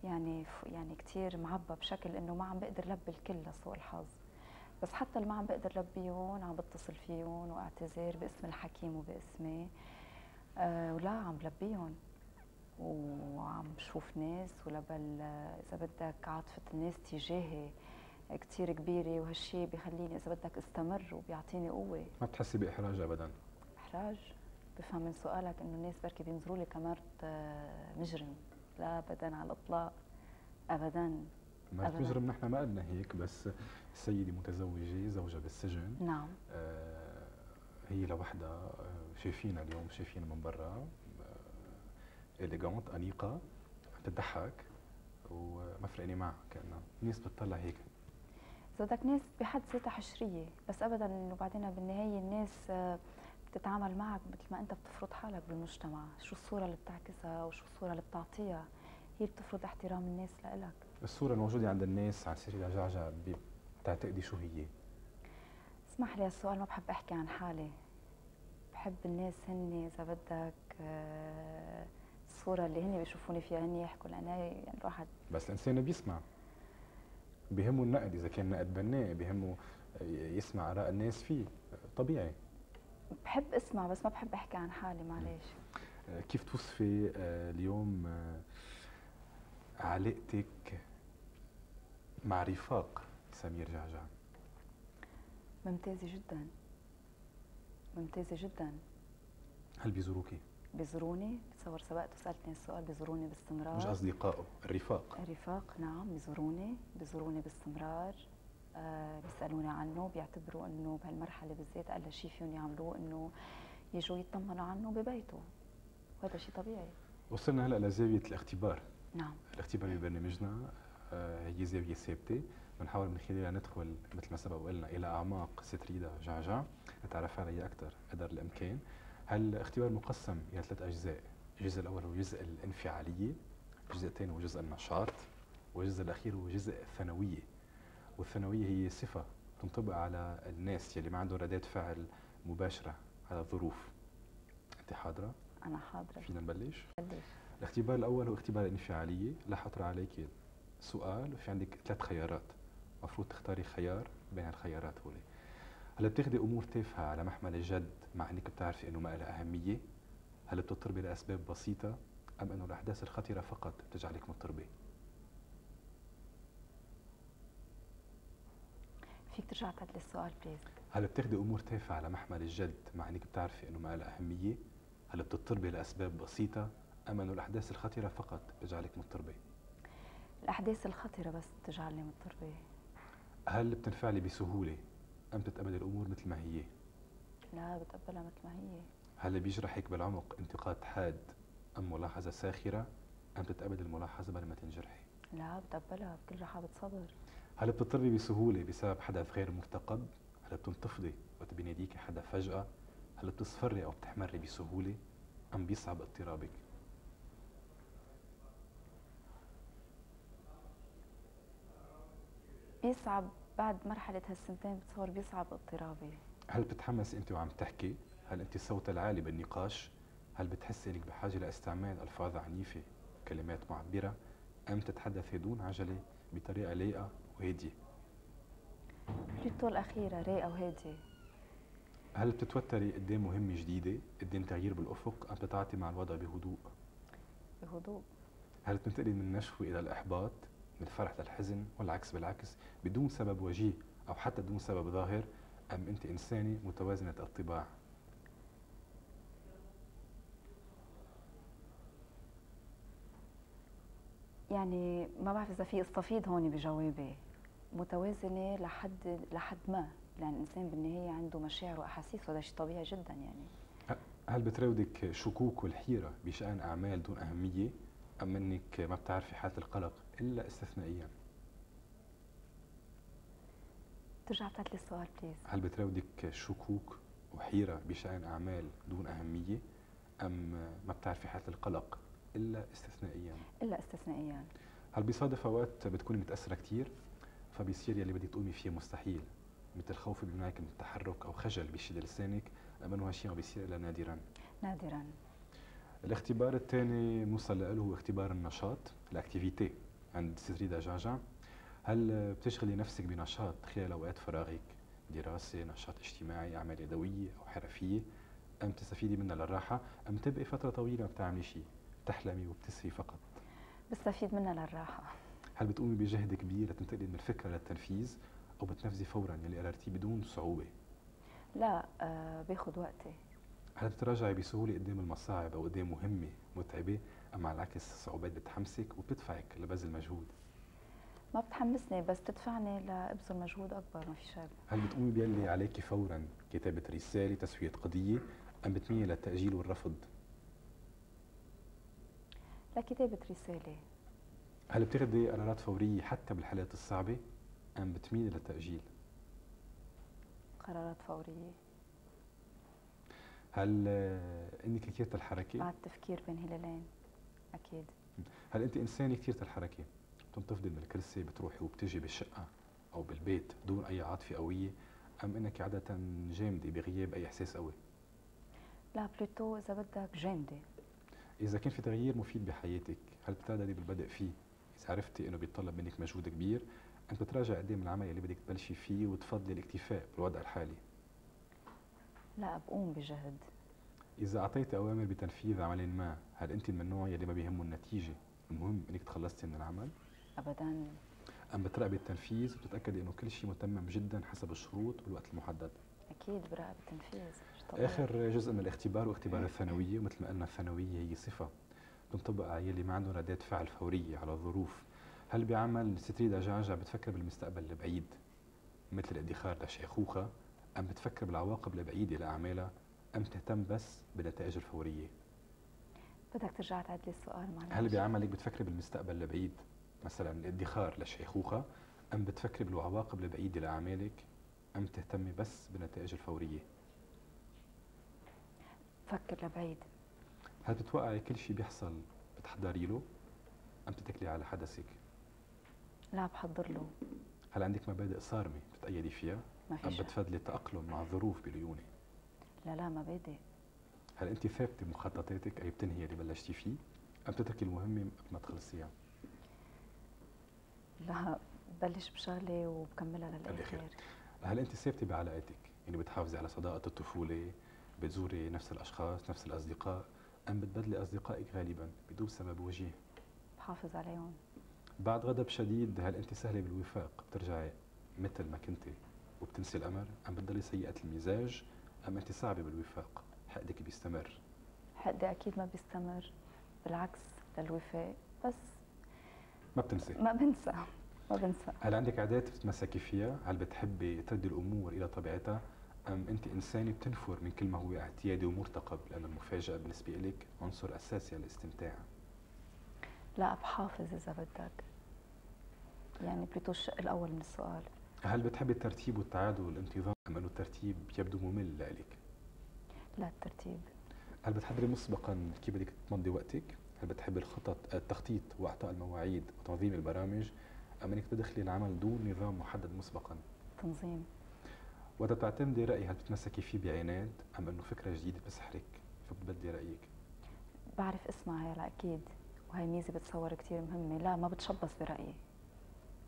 يعني يعني كثير معبى بشكل إنه ما عم بقدر لبي الكل لسوء الحظ. بس حتى اللي ما عم بقدر لبيهم عم بتصل فيهم واعتذر باسم الحكيم وباسمي. أه ولا عم بلبيهم وعم بشوف ناس ولبل إذا بدك عاطفة الناس تجاهي كثير كبيرة. وهالشيء بخليني إذا بدك استمر وبيعطيني قوة. ما بتحسي بإحراج ابدا؟ إحراج؟ بفهم من سؤالك إنه الناس بركي بينظروا لي كمرت آه، مجرم. لا ابدا على الإطلاق. ابدا. مرت مجرم نحن ما قلنا هيك بس السيدة متزوجة زوجها بالسجن. نعم. آه هي لوحدها آه شايفينها اليوم شايفينها من برا. آه اليجونت أنيقة بتضحك وما فرقني معها كأنها. الناس بتطلع هيك. بدك ناس بحد ذاتها حشرية بس ابدا إنه بعدين بالنهاية الناس آه، بتتعامل معك مثل ما أنت بتفرض حالك بالمجتمع. شو الصورة اللي بتعكسها وشو الصورة اللي بتعطيها؟ هي بتفرض احترام الناس لإلك. الصورة الموجودة عند الناس على سيرة جعجع بتعتقدي شو هي؟ اسمح لي السؤال ما بحب أحكي عن حالي. بحب الناس هن إذا بدك آه، الصورة اللي هن بيشوفوني فيها هن يحكوا لأنا يعني الواحد بس الإنسان بيسمع. بهمه النقد إذا كان نقد بناء بهمه يسمع آراء الناس فيه. طبيعي. بحب اسمع بس ما بحب أحكي عن حالي معلش آه، كيف توصفي آه، اليوم آه، علاقتك مع رفاق سمير جعجع؟ ممتازة جدا. ممتازة جدا. هل بيزوروكي بيزوروني؟ بتصور سبقت وسألتني السؤال بيزوروني باستمرار. مش أصدقائه الرفاق الرفاق نعم بيزوروني. بيزوروني باستمرار. آه بيسألوني عنه بيعتبروا إنه بهالمرحلة بالذات أقل شيء فيهم يعملوه إنه يجوا يطمنوا عنه ببيته. وهذا شيء طبيعي. وصلنا هلا لزاوية الاختبار. نعم. الاختبار ببرنامجنا آه، هي زاوية ثابتة. بنحاول من خلالها ندخل مثل ما سبق وقلنا إلى أعماق ست ريدا جعجع نتعرف عليها أكثر قدر الإمكان. هالاختبار مقسم إلى ثلاث أجزاء. الجزء الأول هو جزء الانفعالية الجزء الثاني هو جزء النشاط والجزء الأخير هو جزء الثانوية. والثانوية هي صفة تنطبق على الناس يلي ما عندهم ردات فعل مباشرة على الظروف. أنت حاضرة؟ أنا حاضرة. فينا نبلش؟ بلش الاختبار الأول هو اختبار الانفعالية. رح أطرح عليك سؤال وفي عندك ثلاث خيارات. المفروض تختاري خيار بين هالخيارات هولي. هلا بتاخدي أمور تافهة على محمل الجد مع إنك بتعرفي إنه ما لها أهمية؟ هل بتضطربي لأسباب بسيطة أم إنه الأحداث الخطرة فقط بتجعلك مضطربة؟ فيك ترجع تعد السؤال بليز هل بتاخدي أمور تافهة على محمل الجد مع إنك بتعرفي إنه ما لها أهمية. هل بتضطربي لأسباب بسيطة أم إنه الأحداث الخطرة فقط بتجعلك مضطربة. الأحداث الخطرة بس تجعلني مضطربة. هل بتنفعلي بسهولة أم بتتقبلي الأمور مثل ما هي؟ لا بتقبلها مثل ما هي. هل بيجرحك بالعمق انتقاد حاد أم ملاحظة ساخرة؟ أم تتقبل الملاحظة بل ما تنجرحي؟ لا بتقبلها بكل رحابة صدر هل بتضطربي بسهولة بسبب حدث غير مرتقب هل بتنتفضي وقت بيناديكي حدا فجأة؟ هل بتصفري أو بتحمري بسهولة؟ أم بيصعب اضطرابك؟ بيصعب بعد مرحلة هالسنتين بتصور بيصعب اضطرابي. هل بتتحمسي أنت وعم تحكي؟ هل أنت الصوت العالي بالنقاش؟ هل بتحسي أنك بحاجة لاستعمال ألفاظ عنيفة كلمات معبرة؟ أم تتحدثي دون عجلة بطريقة لايقة؟ وهادية بلوتو الأخيرة رايقة وهادية. هل بتتوتري قدام مهمة جديدة؟ قدام تغيير بالأفق أم بتتعاطي مع الوضع بهدوء؟ بهدوء. هل بتنتقلي من النشوة إلى الإحباط من الفرح للحزن والعكس بالعكس؟ بدون سبب وجيه أو حتى بدون سبب ظاهر أم أنت إنسانة متوازنة الطباع؟ يعني ما بعرف إذا في استفيض هون بجوابي. متوازنة لحد لحد ما. لأن الإنسان بالنهاية عنده مشاعر وأحاسيس وهذا شيء طبيعي جدا يعني. هل بتراودك شكوك والحيرة بشأن أعمال دون أهمية؟ أم أنك ما بتعرفي حالة القلق إلا استثنائيا؟ ترجع تعد لي السؤال please هل بتراودك شكوك وحيرة بشأن أعمال دون أهمية؟ أم ما بتعرفي حالة القلق إلا استثنائيا. إلا استثنائيا. هل بيصادف أوقات بتكوني متأثرة كتير؟ فبيصير يلي بدك تقومي فيه مستحيل. مثل خوف بيمنعك من التحرك أو خجل بيشد لسانك أم أنه هالشيء ما بيصير إلا نادرا. نادرا. الاختبار الثاني نوصل له هو اختبار النشاط ال activité. عند سيدريدا جعجع هل بتشغلي نفسك بنشاط خلال أوقات فراغك؟ دراسة نشاط اجتماعي أعمال يدوية أو حرفية؟ أم تستفيدي منها للراحة؟ أم تبقي فترة طويلة ما بتعملي شيء بتحلمي وبتسهي فقط. بستفيد منها للراحة. هل بتقومي بجهد كبير لتنتقلي من الفكرة للتنفيذ أو بتنفذي فورا يلي قررتيه بدون صعوبة؟ لا آه باخد وقتي. هل بتراجعي بسهولة قدام المصاعب أو قدام مهمة متعبة أم على العكس الصعوبات بتحمسك وبتدفعك لبذل مجهود؟ ما بتحمسني بس تدفعني لأبذل مجهود أكبر ما في شك هل بتقومي بيلي عليك فورا كتابة رسالة تسوية قضية أم بتميلي للتأجيل والرفض؟ لكتابة رسالة هل بتاخدي قرارات فورية حتى بالحالات الصعبة أم بتميلي للتأجيل؟ قرارات فورية هل إنك كثيرة الحركة؟ بعد تفكير بين هلالين أكيد هل أنت إنسانة كثيرة الحركة؟ بتنتفضي من الكرسي بتروحي وبتجي بالشقة أو بالبيت دون أي عاطفة قوية أم إنك عادة جامدة بغياب أي إحساس قوي؟ لا بلوتو إذا بدك جامدة إذا كان في تغيير مفيد بحياتك هل بتعدلي بالبدء فيه؟ إذا عرفتي إنه بيتطلب منك مجهود كبير أم بتراجع قدام العمل اللي بدك تبلشي فيه وتفضلي الاكتفاء بالوضع الحالي؟ لا بقوم بجهد. إذا أعطيت أوامر بتنفيذ عمل ما هل أنت من النوع يلي ما بيهمه النتيجة؟ المهم إنك تخلصتي من العمل. ابدا. أم بتراقبي التنفيذ وتتاكدي إنه كل شيء متمم جدا حسب الشروط والوقت المحدد؟ أكيد براقب التنفيذ. طبيعي. آخر جزء من الاختبار واختبار الثانوية ومثل ما قلنا الثانوية هي صفة تنطبق على يلي ما عندهم ردات فعل فورية على الظروف. هل بعمل ستريدا جعجع بتفكر بالمستقبل البعيد مثل الادخار لشيخوخه أم بتفكر بالعواقب البعيدة لأعمالها؟ أم تهتم بس بالنتائج الفورية؟ بدك ترجع تعد لي السؤال معلش. هل بعملك بتفكري بالمستقبل البعيد؟ مثلا الادخار للشيخوخه أم بتفكري بالعواقب البعيدة لأعمالك؟ أم تهتمي بس بالنتائج الفورية؟ فكر لبعيد. هل بتوقعي كل شيء بيحصل بتحضري له؟ أم تتكلي على حدثك؟ لا بحضر له. هل عندك مبادئ صارمة بتأيدي فيها؟ ما شك بتفضلي التأقلم مع الظروف بليونه لا لا مبادئ. هل أنت ثابتة بمخططاتك أي بتنهي اللي بلشتي فيه؟ أم تتركي المهمة قبل ما تخلصيها؟ لا بلش بشغلة وبكملها. للآخر. هل أنت ثابتة بعلاقاتك يعني بتحافظي على صداقة الطفولة بتزوري نفس الأشخاص نفس الأصدقاء أم بتبدلي أصدقائك غالبا بدون سبب وجيه؟ بحافظ عليهم. بعد غضب شديد هل أنت سهلة بالوفاق؟ بترجعي مثل ما كنتي وبتنسي الأمر؟ أم بتضلي سيئة المزاج؟ أم أنت صعبة بالوفاق؟ حقدك بيستمر. حقي أكيد ما بيستمر. بالعكس للوفاء بس ما بتنسي. ما بنسى. ما بنسى. هل عندك عادات بتتمسكي فيها؟ هل بتحبي تردي الأمور إلى طبيعتها؟ أم أنت إنسانة بتنفر من كل ما هو اعتيادي ومرتقب لأنه المفاجأة بالنسبة لك عنصر أساسي للاستمتاع؟ لا بحافظ إذا بدك. يعني بلوتو الشق الأول من السؤال. هل بتحبي الترتيب والتعادل والانتظام أم أنه الترتيب يبدو ممل لك لا الترتيب. هل بتحضري مسبقا كيف بدك تمضي وقتك؟ هل بتحبي الخطط التخطيط وإعطاء المواعيد وتنظيم البرامج؟ أم أنك تدخلي العمل دون نظام محدد مسبقا؟ تنظيم. وقت بتعتمدي راي هل بتتمسكي فيه بعناد أم أنه فكرة جديدة بتسحرك فبتبدي رأيك. بعرف اسمع هلا أكيد. وهي ميزة بتصور كثير مهمة. لا ما بتشبص برأيي.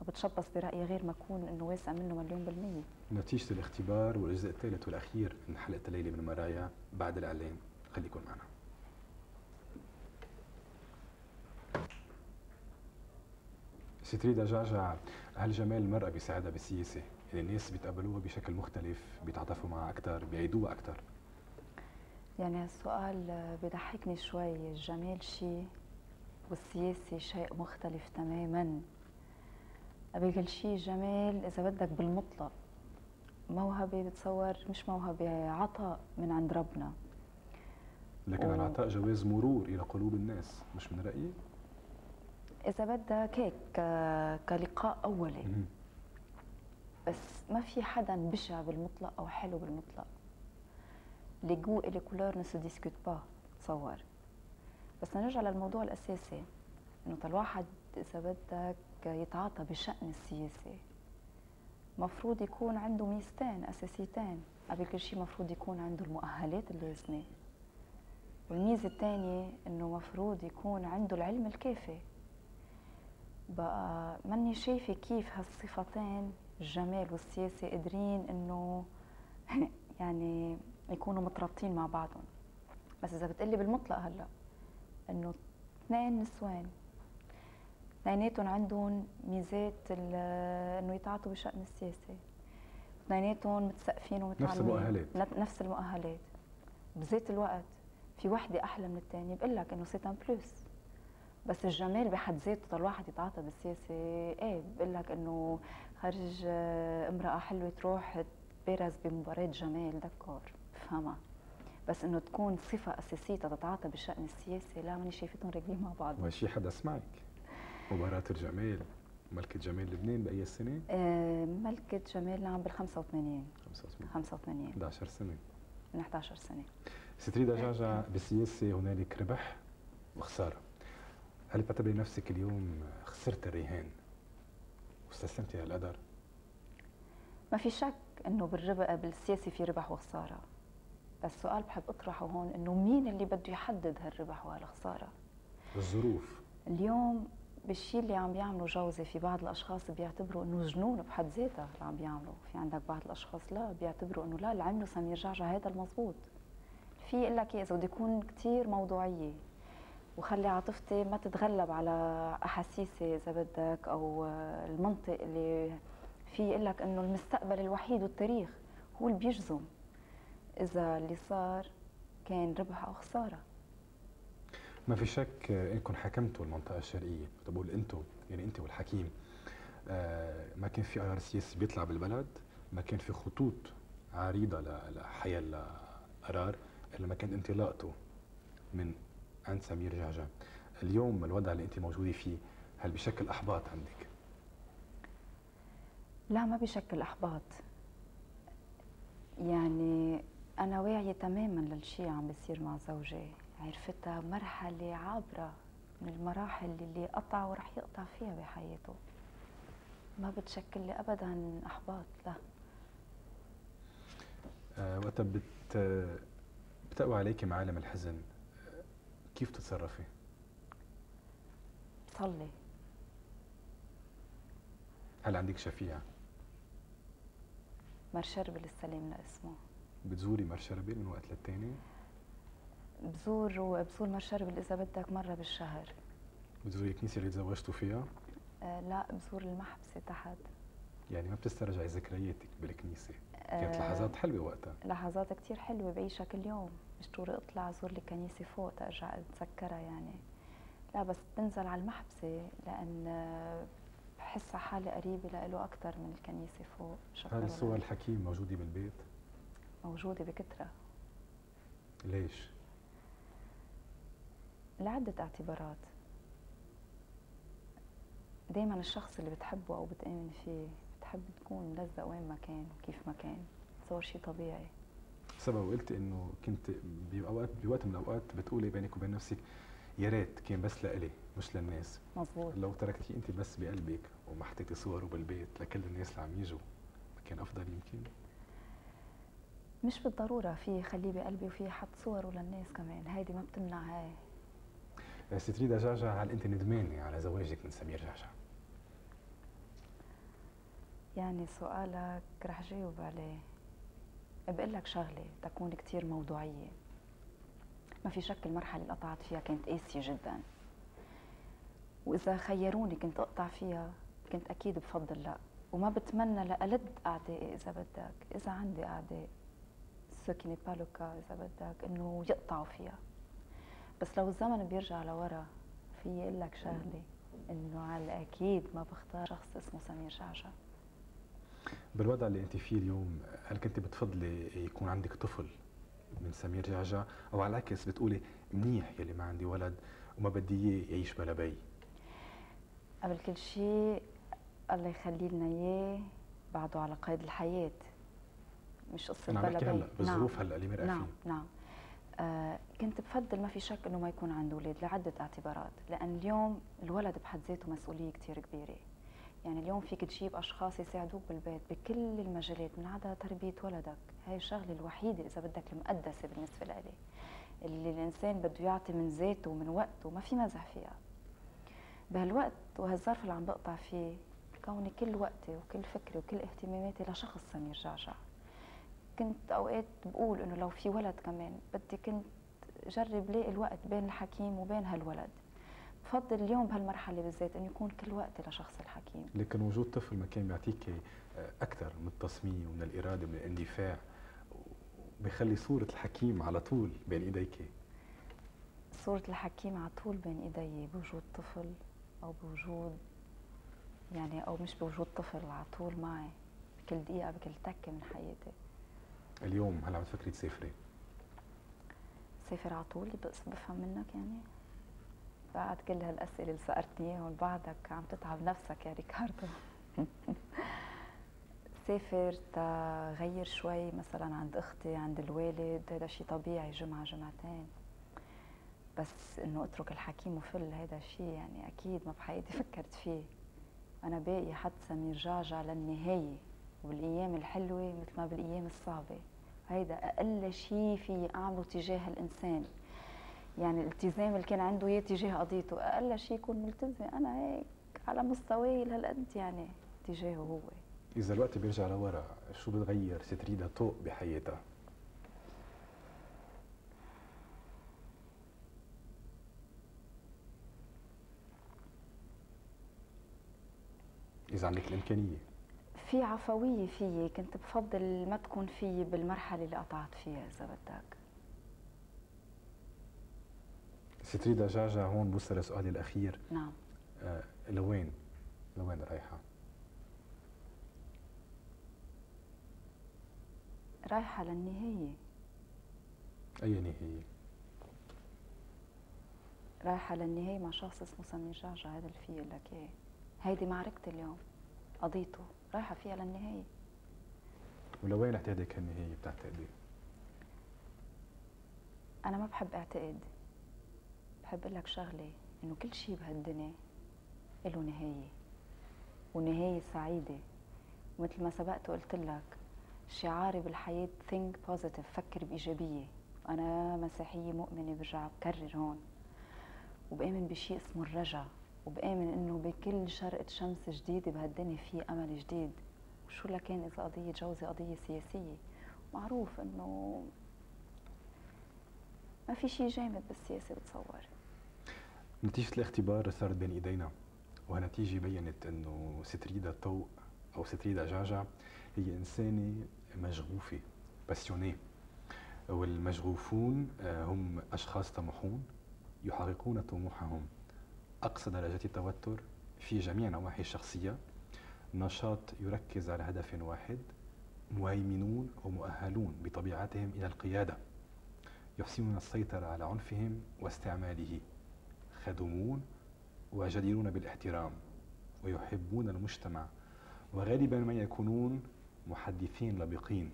ما بتشبص برأيي غير ما أكون إنه واسع منه مليون بالمية. نتيجة الاختبار والجزء الثالث والأخير من حلقة الليلة من مرايا بعد الإعلان. خليكم معنا. ستريدا جعجع هل جمال المرأة بيساعدها بالسياسة؟ الناس بيتقبلوها بشكل مختلف بيتعاطفوا معها أكثر بيعيدوها أكثر يعني هالسؤال بضحكني شوي. الجمال شيء والسياسة شيء مختلف تماما. قبل كل شيء الجمال إذا بدك بالمطلق. موهبة بتصور مش موهبة عطاء من عند ربنا. لكن و- العطاء جواز مرور إلى قلوب الناس مش من رأيي؟ إذا بدك هيك ك- كلقاء أولي. بس ما في حدا بشع بالمطلق أو حلو بالمطلق. لي جو et les couleurs ne se discutent pas. تصور. بس نرجع للموضوع الأساسي. إنه الواحد إذا بدك يتعاطى بشأن السياسة. مفروض يكون عنده ميزتين أساسيتين. قبل كل شيء مفروض يكون عنده المؤهلات اللازمة. والميزة الثانية إنه مفروض يكون عنده العلم الكافي. بقى ماني شايفة كيف هالصفتين الجمال والسياسة قادرين إنه *laughs* يعني يكونوا مترابطين مع بعضهم. بس إذا بتقلي بالمطلق هلأ إنه اثنين نسوان. اثنيناتهم عندهم ميزات ال- *laughs* إنه يتعاطوا بشأن السياسة. اثنيناتهم متثقفين ومتعلمين. المؤهلات. نف- نفس المؤهلات. بذات الوقت في وحدة أحلى من الثانية بقول لك إنه سي ان بلوس بس الجمال بحد ذاته الواحد يتعاطى بالسياسة. إيه بقول لك إنه خرج آه، امرأة حلوة تروح تبارز بمباراة جمال دكور بفهمها بس إنه تكون صفة أساسية تتعاطى بشان السياسة لا ماني شايفتهم راكبين مع بعض. وهالشي حدث معك مباراة الجمال ملكة جمال لبنان بأي سنة؟ آه، ملكة جمال نعم بال 85 85 85 11 سنة. من 11 سنة. ستريدا جعجع بالسياسة هنالك ربح وخسارة. هل بتعتبري نفسك اليوم خسرت الرهان؟ واستسلمتي للقدر؟ ما في شك إنه بالربح بالسياسة في ربح وخسارة. بس السؤال بحب أطرحه هون إنه مين اللي بده يحدد هالربح وهالخسارة الظروف. اليوم بالشيء اللي عم بيعملوا جوزي في بعض الأشخاص بيعتبروا إنه جنون بحد ذاتها اللي عم بيعملوا. في عندك بعض الأشخاص لا بيعتبروا إنه لا اللي عمله سمير جعجع هذا المزبوط. في يقول لك إذا بدي اكون كثير موضوعية. وخلي عاطفتي ما تتغلب على احاسيسي إذا بدك أو المنطق اللي في يقول لك إنه المستقبل الوحيد والتاريخ هو اللي بيجزم. إذا اللي صار كان ربح أو خسارة. ما في شك انكم حكمتوا المنطقة الشرقية. بقول أنتم يعني انت والحكيم آه، ما كان في قرار سياسي بيطلع بالبلد ما كان في خطوط عريضة لحياة القرار إلا ما كانت انطلاقته من عند سمير جعجع. اليوم الوضع اللي أنت موجودة فيه هل بشكل أحباط عندك؟ لا ما بشكل أحباط. يعني أنا واعية تماما للشيء عم بيصير مع زوجي. عرفتها مرحلة عابرة من المراحل اللي قطع ورح يقطع فيها بحياته. ما بتشكل لي ابدا أحباط لا. أه وقت بت بتقوى عليك معالم الحزن. كيف تتصرفي؟ بصلي هل عندك شفيع؟ مرشربل السليم لاسمه بتزوري مرشربل من وقت للتاني؟ بزور وبزور مرشربل إذا بدك مرة بالشهر بتزوري الكنيسه اللي تزوجتوا فيها؟ آه لا بزور المحبسة تحت يعني ما بتسترجعي ذكرياتك بالكنيسة كانت آه لحظات حلوة وقتها لحظات كثير حلوة بعيشها كل يوم ضروري اطلع ازور لي كنيسه فوق ترجع اتذكرها يعني. لا بس بنزل على المحبسة لأن بحس حالي قريبة له أكثر من الكنيسة فوق. هل صور الحكيم موجودة بالبيت؟ موجودة بكثره ليش؟ لعدة اعتبارات. دايما الشخص اللي بتحبه أو بتآمن فيه بتحب تكون ملزق وين ما كان وكيف ما كان. تصور شيء طبيعي. سبب قلت إنه كنت باوقات بوقت من الأوقات بتقولي بينك وبين نفسك يا ريت كان بس لإلي مش للناس. مظبوط. لو تركتي أنت بس بقلبك وما حطيتي صوره بالبيت لكل الناس اللي عم يجوا كان أفضل يمكن؟ مش بالضرورة في خليه بقلبي وفي حط صوره للناس كمان هيدي ما بتمنع هاي. ستريدا جعجع هل أنت ندمانة على زواجك من سمير جعجع؟ يعني سؤالك رح جاوب عليه. بقول لك شغلة تكون كثير موضوعية. ما في شك المرحلة اللي قطعت فيها كانت قاسية جدا. وإذا خيروني كنت أقطع فيها كنت أكيد بفضل لا. وما بتمنى لألد اعدائي إذا بدك إذا عندي أعداء. سو بالوكا إذا بدك إنه يقطعوا فيها. بس لو الزمن بيرجع لورا في أقول لك شغلة إنه على الأكيد ما بختار شخص اسمه سمير شعشع بالوضع اللي انت فيه اليوم هل كنت بتفضلي يكون عندك طفل من سمير جعجع؟ أو على العكس بتقولي منيح يلي ما عندي ولد وما بدي إياه يعيش بلا بي؟ قبل كل شيء الله يخلي لنا إياه بعده على قيد الحياة مش قصة أنا بلا بي. هلا بالظروف نعم. هلا اللي مرقى نعم نعم. آه كنت بفضل ما في شك إنه ما يكون عنده أولاد لعدة اعتبارات لأن اليوم الولد بحد ذاته مسؤولية كثير كبيرة. يعني اليوم فيك تجيب أشخاص يساعدوك بالبيت بكل المجالات من عدا تربية ولدك. هاي الشغلة الوحيدة إذا بدك المقدسة بالنسبة لي اللي الإنسان بده يعطي من ذاته ومن وقته ما في مزح فيها. بهالوقت وهالظرف اللي عم بقطع فيه كوني كل وقتي وكل فكري وكل اهتماماتي لشخص سمير جعجع كنت أوقات بقول إنه لو في ولد كمان بدي كنت جرب لاقي الوقت بين الحكيم وبين هالولد. بفضل اليوم بهالمرحلة بالذات إنه يكون كل وقتي لشخص الحكيم. لكن وجود طفل ما كان بيعطيك آه، أكثر من التصميم ومن الإرادة ومن الاندفاع بخلي صورة الحكيم على طول بين إيديك. صورة الحكيم على طول بين إيدي بوجود طفل أو بوجود يعني أو مش بوجود طفل على طول معي بكل دقيقة بكل تكه من حياتي. اليوم هل عم تفكري تسافري؟ سافر على طول بفهم منك يعني. بعد كل هالأسئلة اللي سألتني إياهم بعدك عم تتعب نفسك يا ريكاردو. *laughs* سافر تغير شوي مثلا عند أختي عند الوالد هذا شيء طبيعي جمعة جمعتين. بس إنه أترك الحكيم وفل هذا شيء يعني أكيد ما بحياتي *laughs* فكرت فيه. أنا باقي حد سمير جعجع للنهاية وبالايام الحلوة مثل ما بالأيام الصعبة. هيدا أقل شيء في أعمله تجاه الإنسان. يعني الالتزام اللي كان عنده هي تجاه قضيته. أقل شيء يكون ملتزم. أنا هيك على مستواي لهالقد يعني تجاهه هو. إذا الوقت بيرجع لورا شو بتغير ستريدا طوق بحياتها؟ إذا عندك الإمكانية. في عفوية فيي. كنت بفضل ما تكون فيي بالمرحلة اللي قطعت فيها إذا بدك. ستريدا جعجع هون بوصل لسؤالي الأخير. نعم. آه لوين؟ لوين رايحة؟ رايحة للنهاية. أي نهاية؟ رايحة للنهاية مع شخص اسمه سمير جعجع هذا اللي في لك إياه. هيدي معركتي اليوم قضيته. رايحة فيها للنهاية. ولوين رح تهديك هالنهاية بتعتقدي؟ أنا ما بحب اعتقد بحب لك شغلة إنه كل شيء بهالدنيا له نهاية ونهاية سعيدة. ومثل ما سبقت وقلت لك شعاري بالحياة think positive فكر بإيجابية. أنا مسيحية مؤمنة برجع بكرر هون. وبآمن بشيء اسمه الرجا وبآمن إنه بكل شرقة شمس جديدة بهالدنيا في أمل جديد. وشو لكان إذا قضية جوزي قضية سياسية؟ معروف إنه ما في شيء جامد بالسياسة بتصور نتيجة الاختبار صارت بين إيدينا وهالنتيجة بينت إنه ستريدا طوق أو ستريدا جعجع هي إنسانة مشغوفة باسيونية. والمشغوفون آه، هم أشخاص طموحون يحققون طموحهم. أقصى درجات التوتر في جميع نواحي الشخصية. نشاط يركز على هدف واحد مهيمنون ومؤهلون بطبيعتهم إلى القيادة. يحسنون السيطرة على عنفهم واستعماله. خدومون وجديرون بالاحترام ويحبون المجتمع وغالبا ما يكونون محدثين لبقين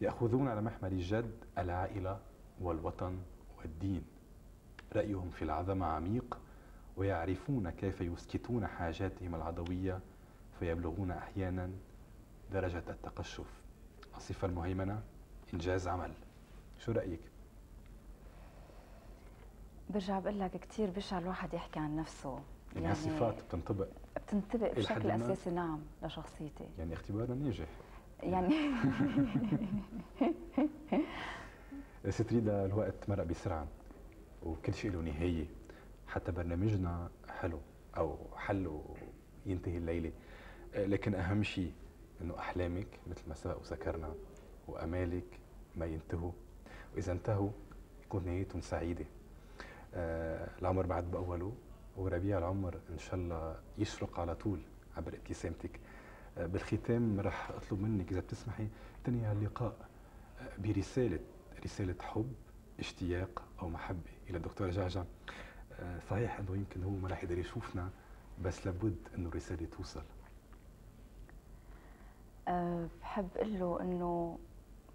يأخذون على محمل الجد العائلة والوطن والدين. رأيهم في العظمة عميق ويعرفون كيف يسكتون حاجاتهم العضوية فيبلغون أحيانا درجة التقشف. الصفة المهيمنة إنجاز عمل. شو رأيك؟ برجع بقول لك كثير بشع الواحد يحكي عن نفسه. يعني, يعني صفات بتنطبق بتنطبق بشكل أساسي نعم لشخصيتي. يعني اختبارنا ناجح. يعني ستريدا الوقت مرق بسرعة وكل شيء له نهايه حتى برنامجنا حلو أو حل وينتهي الليلة لكن اهم شيء انه احلامك مثل ما سبق وذكرنا وامالك ما ينتهوا واذا انتهوا يكون نهايتهم سعيده العمر بعد بأوله وربيع العمر إن شاء الله يشرق على طول عبر ابتسامتك. آه بالختام رح أطلب منك إذا بتسمحي تنهي اللقاء آه برسالة رسالة حب اشتياق أو محبة إلى الدكتور جعجع. آه، صحيح إنه يمكن هو ما راح يقدر يشوفنا بس لابد إنه الرسالة توصل. بحب أقول له إنه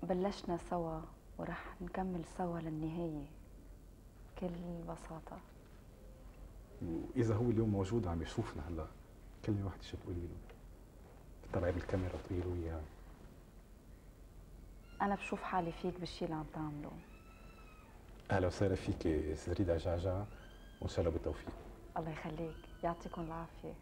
بلشنا سوا ورح نكمل سوا للنهاية. بكل بساطة. وإذا هو اليوم موجود عم يشوفنا هلا كلمه واحدة شو بتقولي له؟ تطلعي بالكاميرا وتقولي له اياها أنا بشوف حالي فيك بالشيء اللي عم تعمله. أهلا وسهلا فيك سريدة جعجع وإن شاء الله بالتوفيق. الله يخليك. يعطيكم العافية.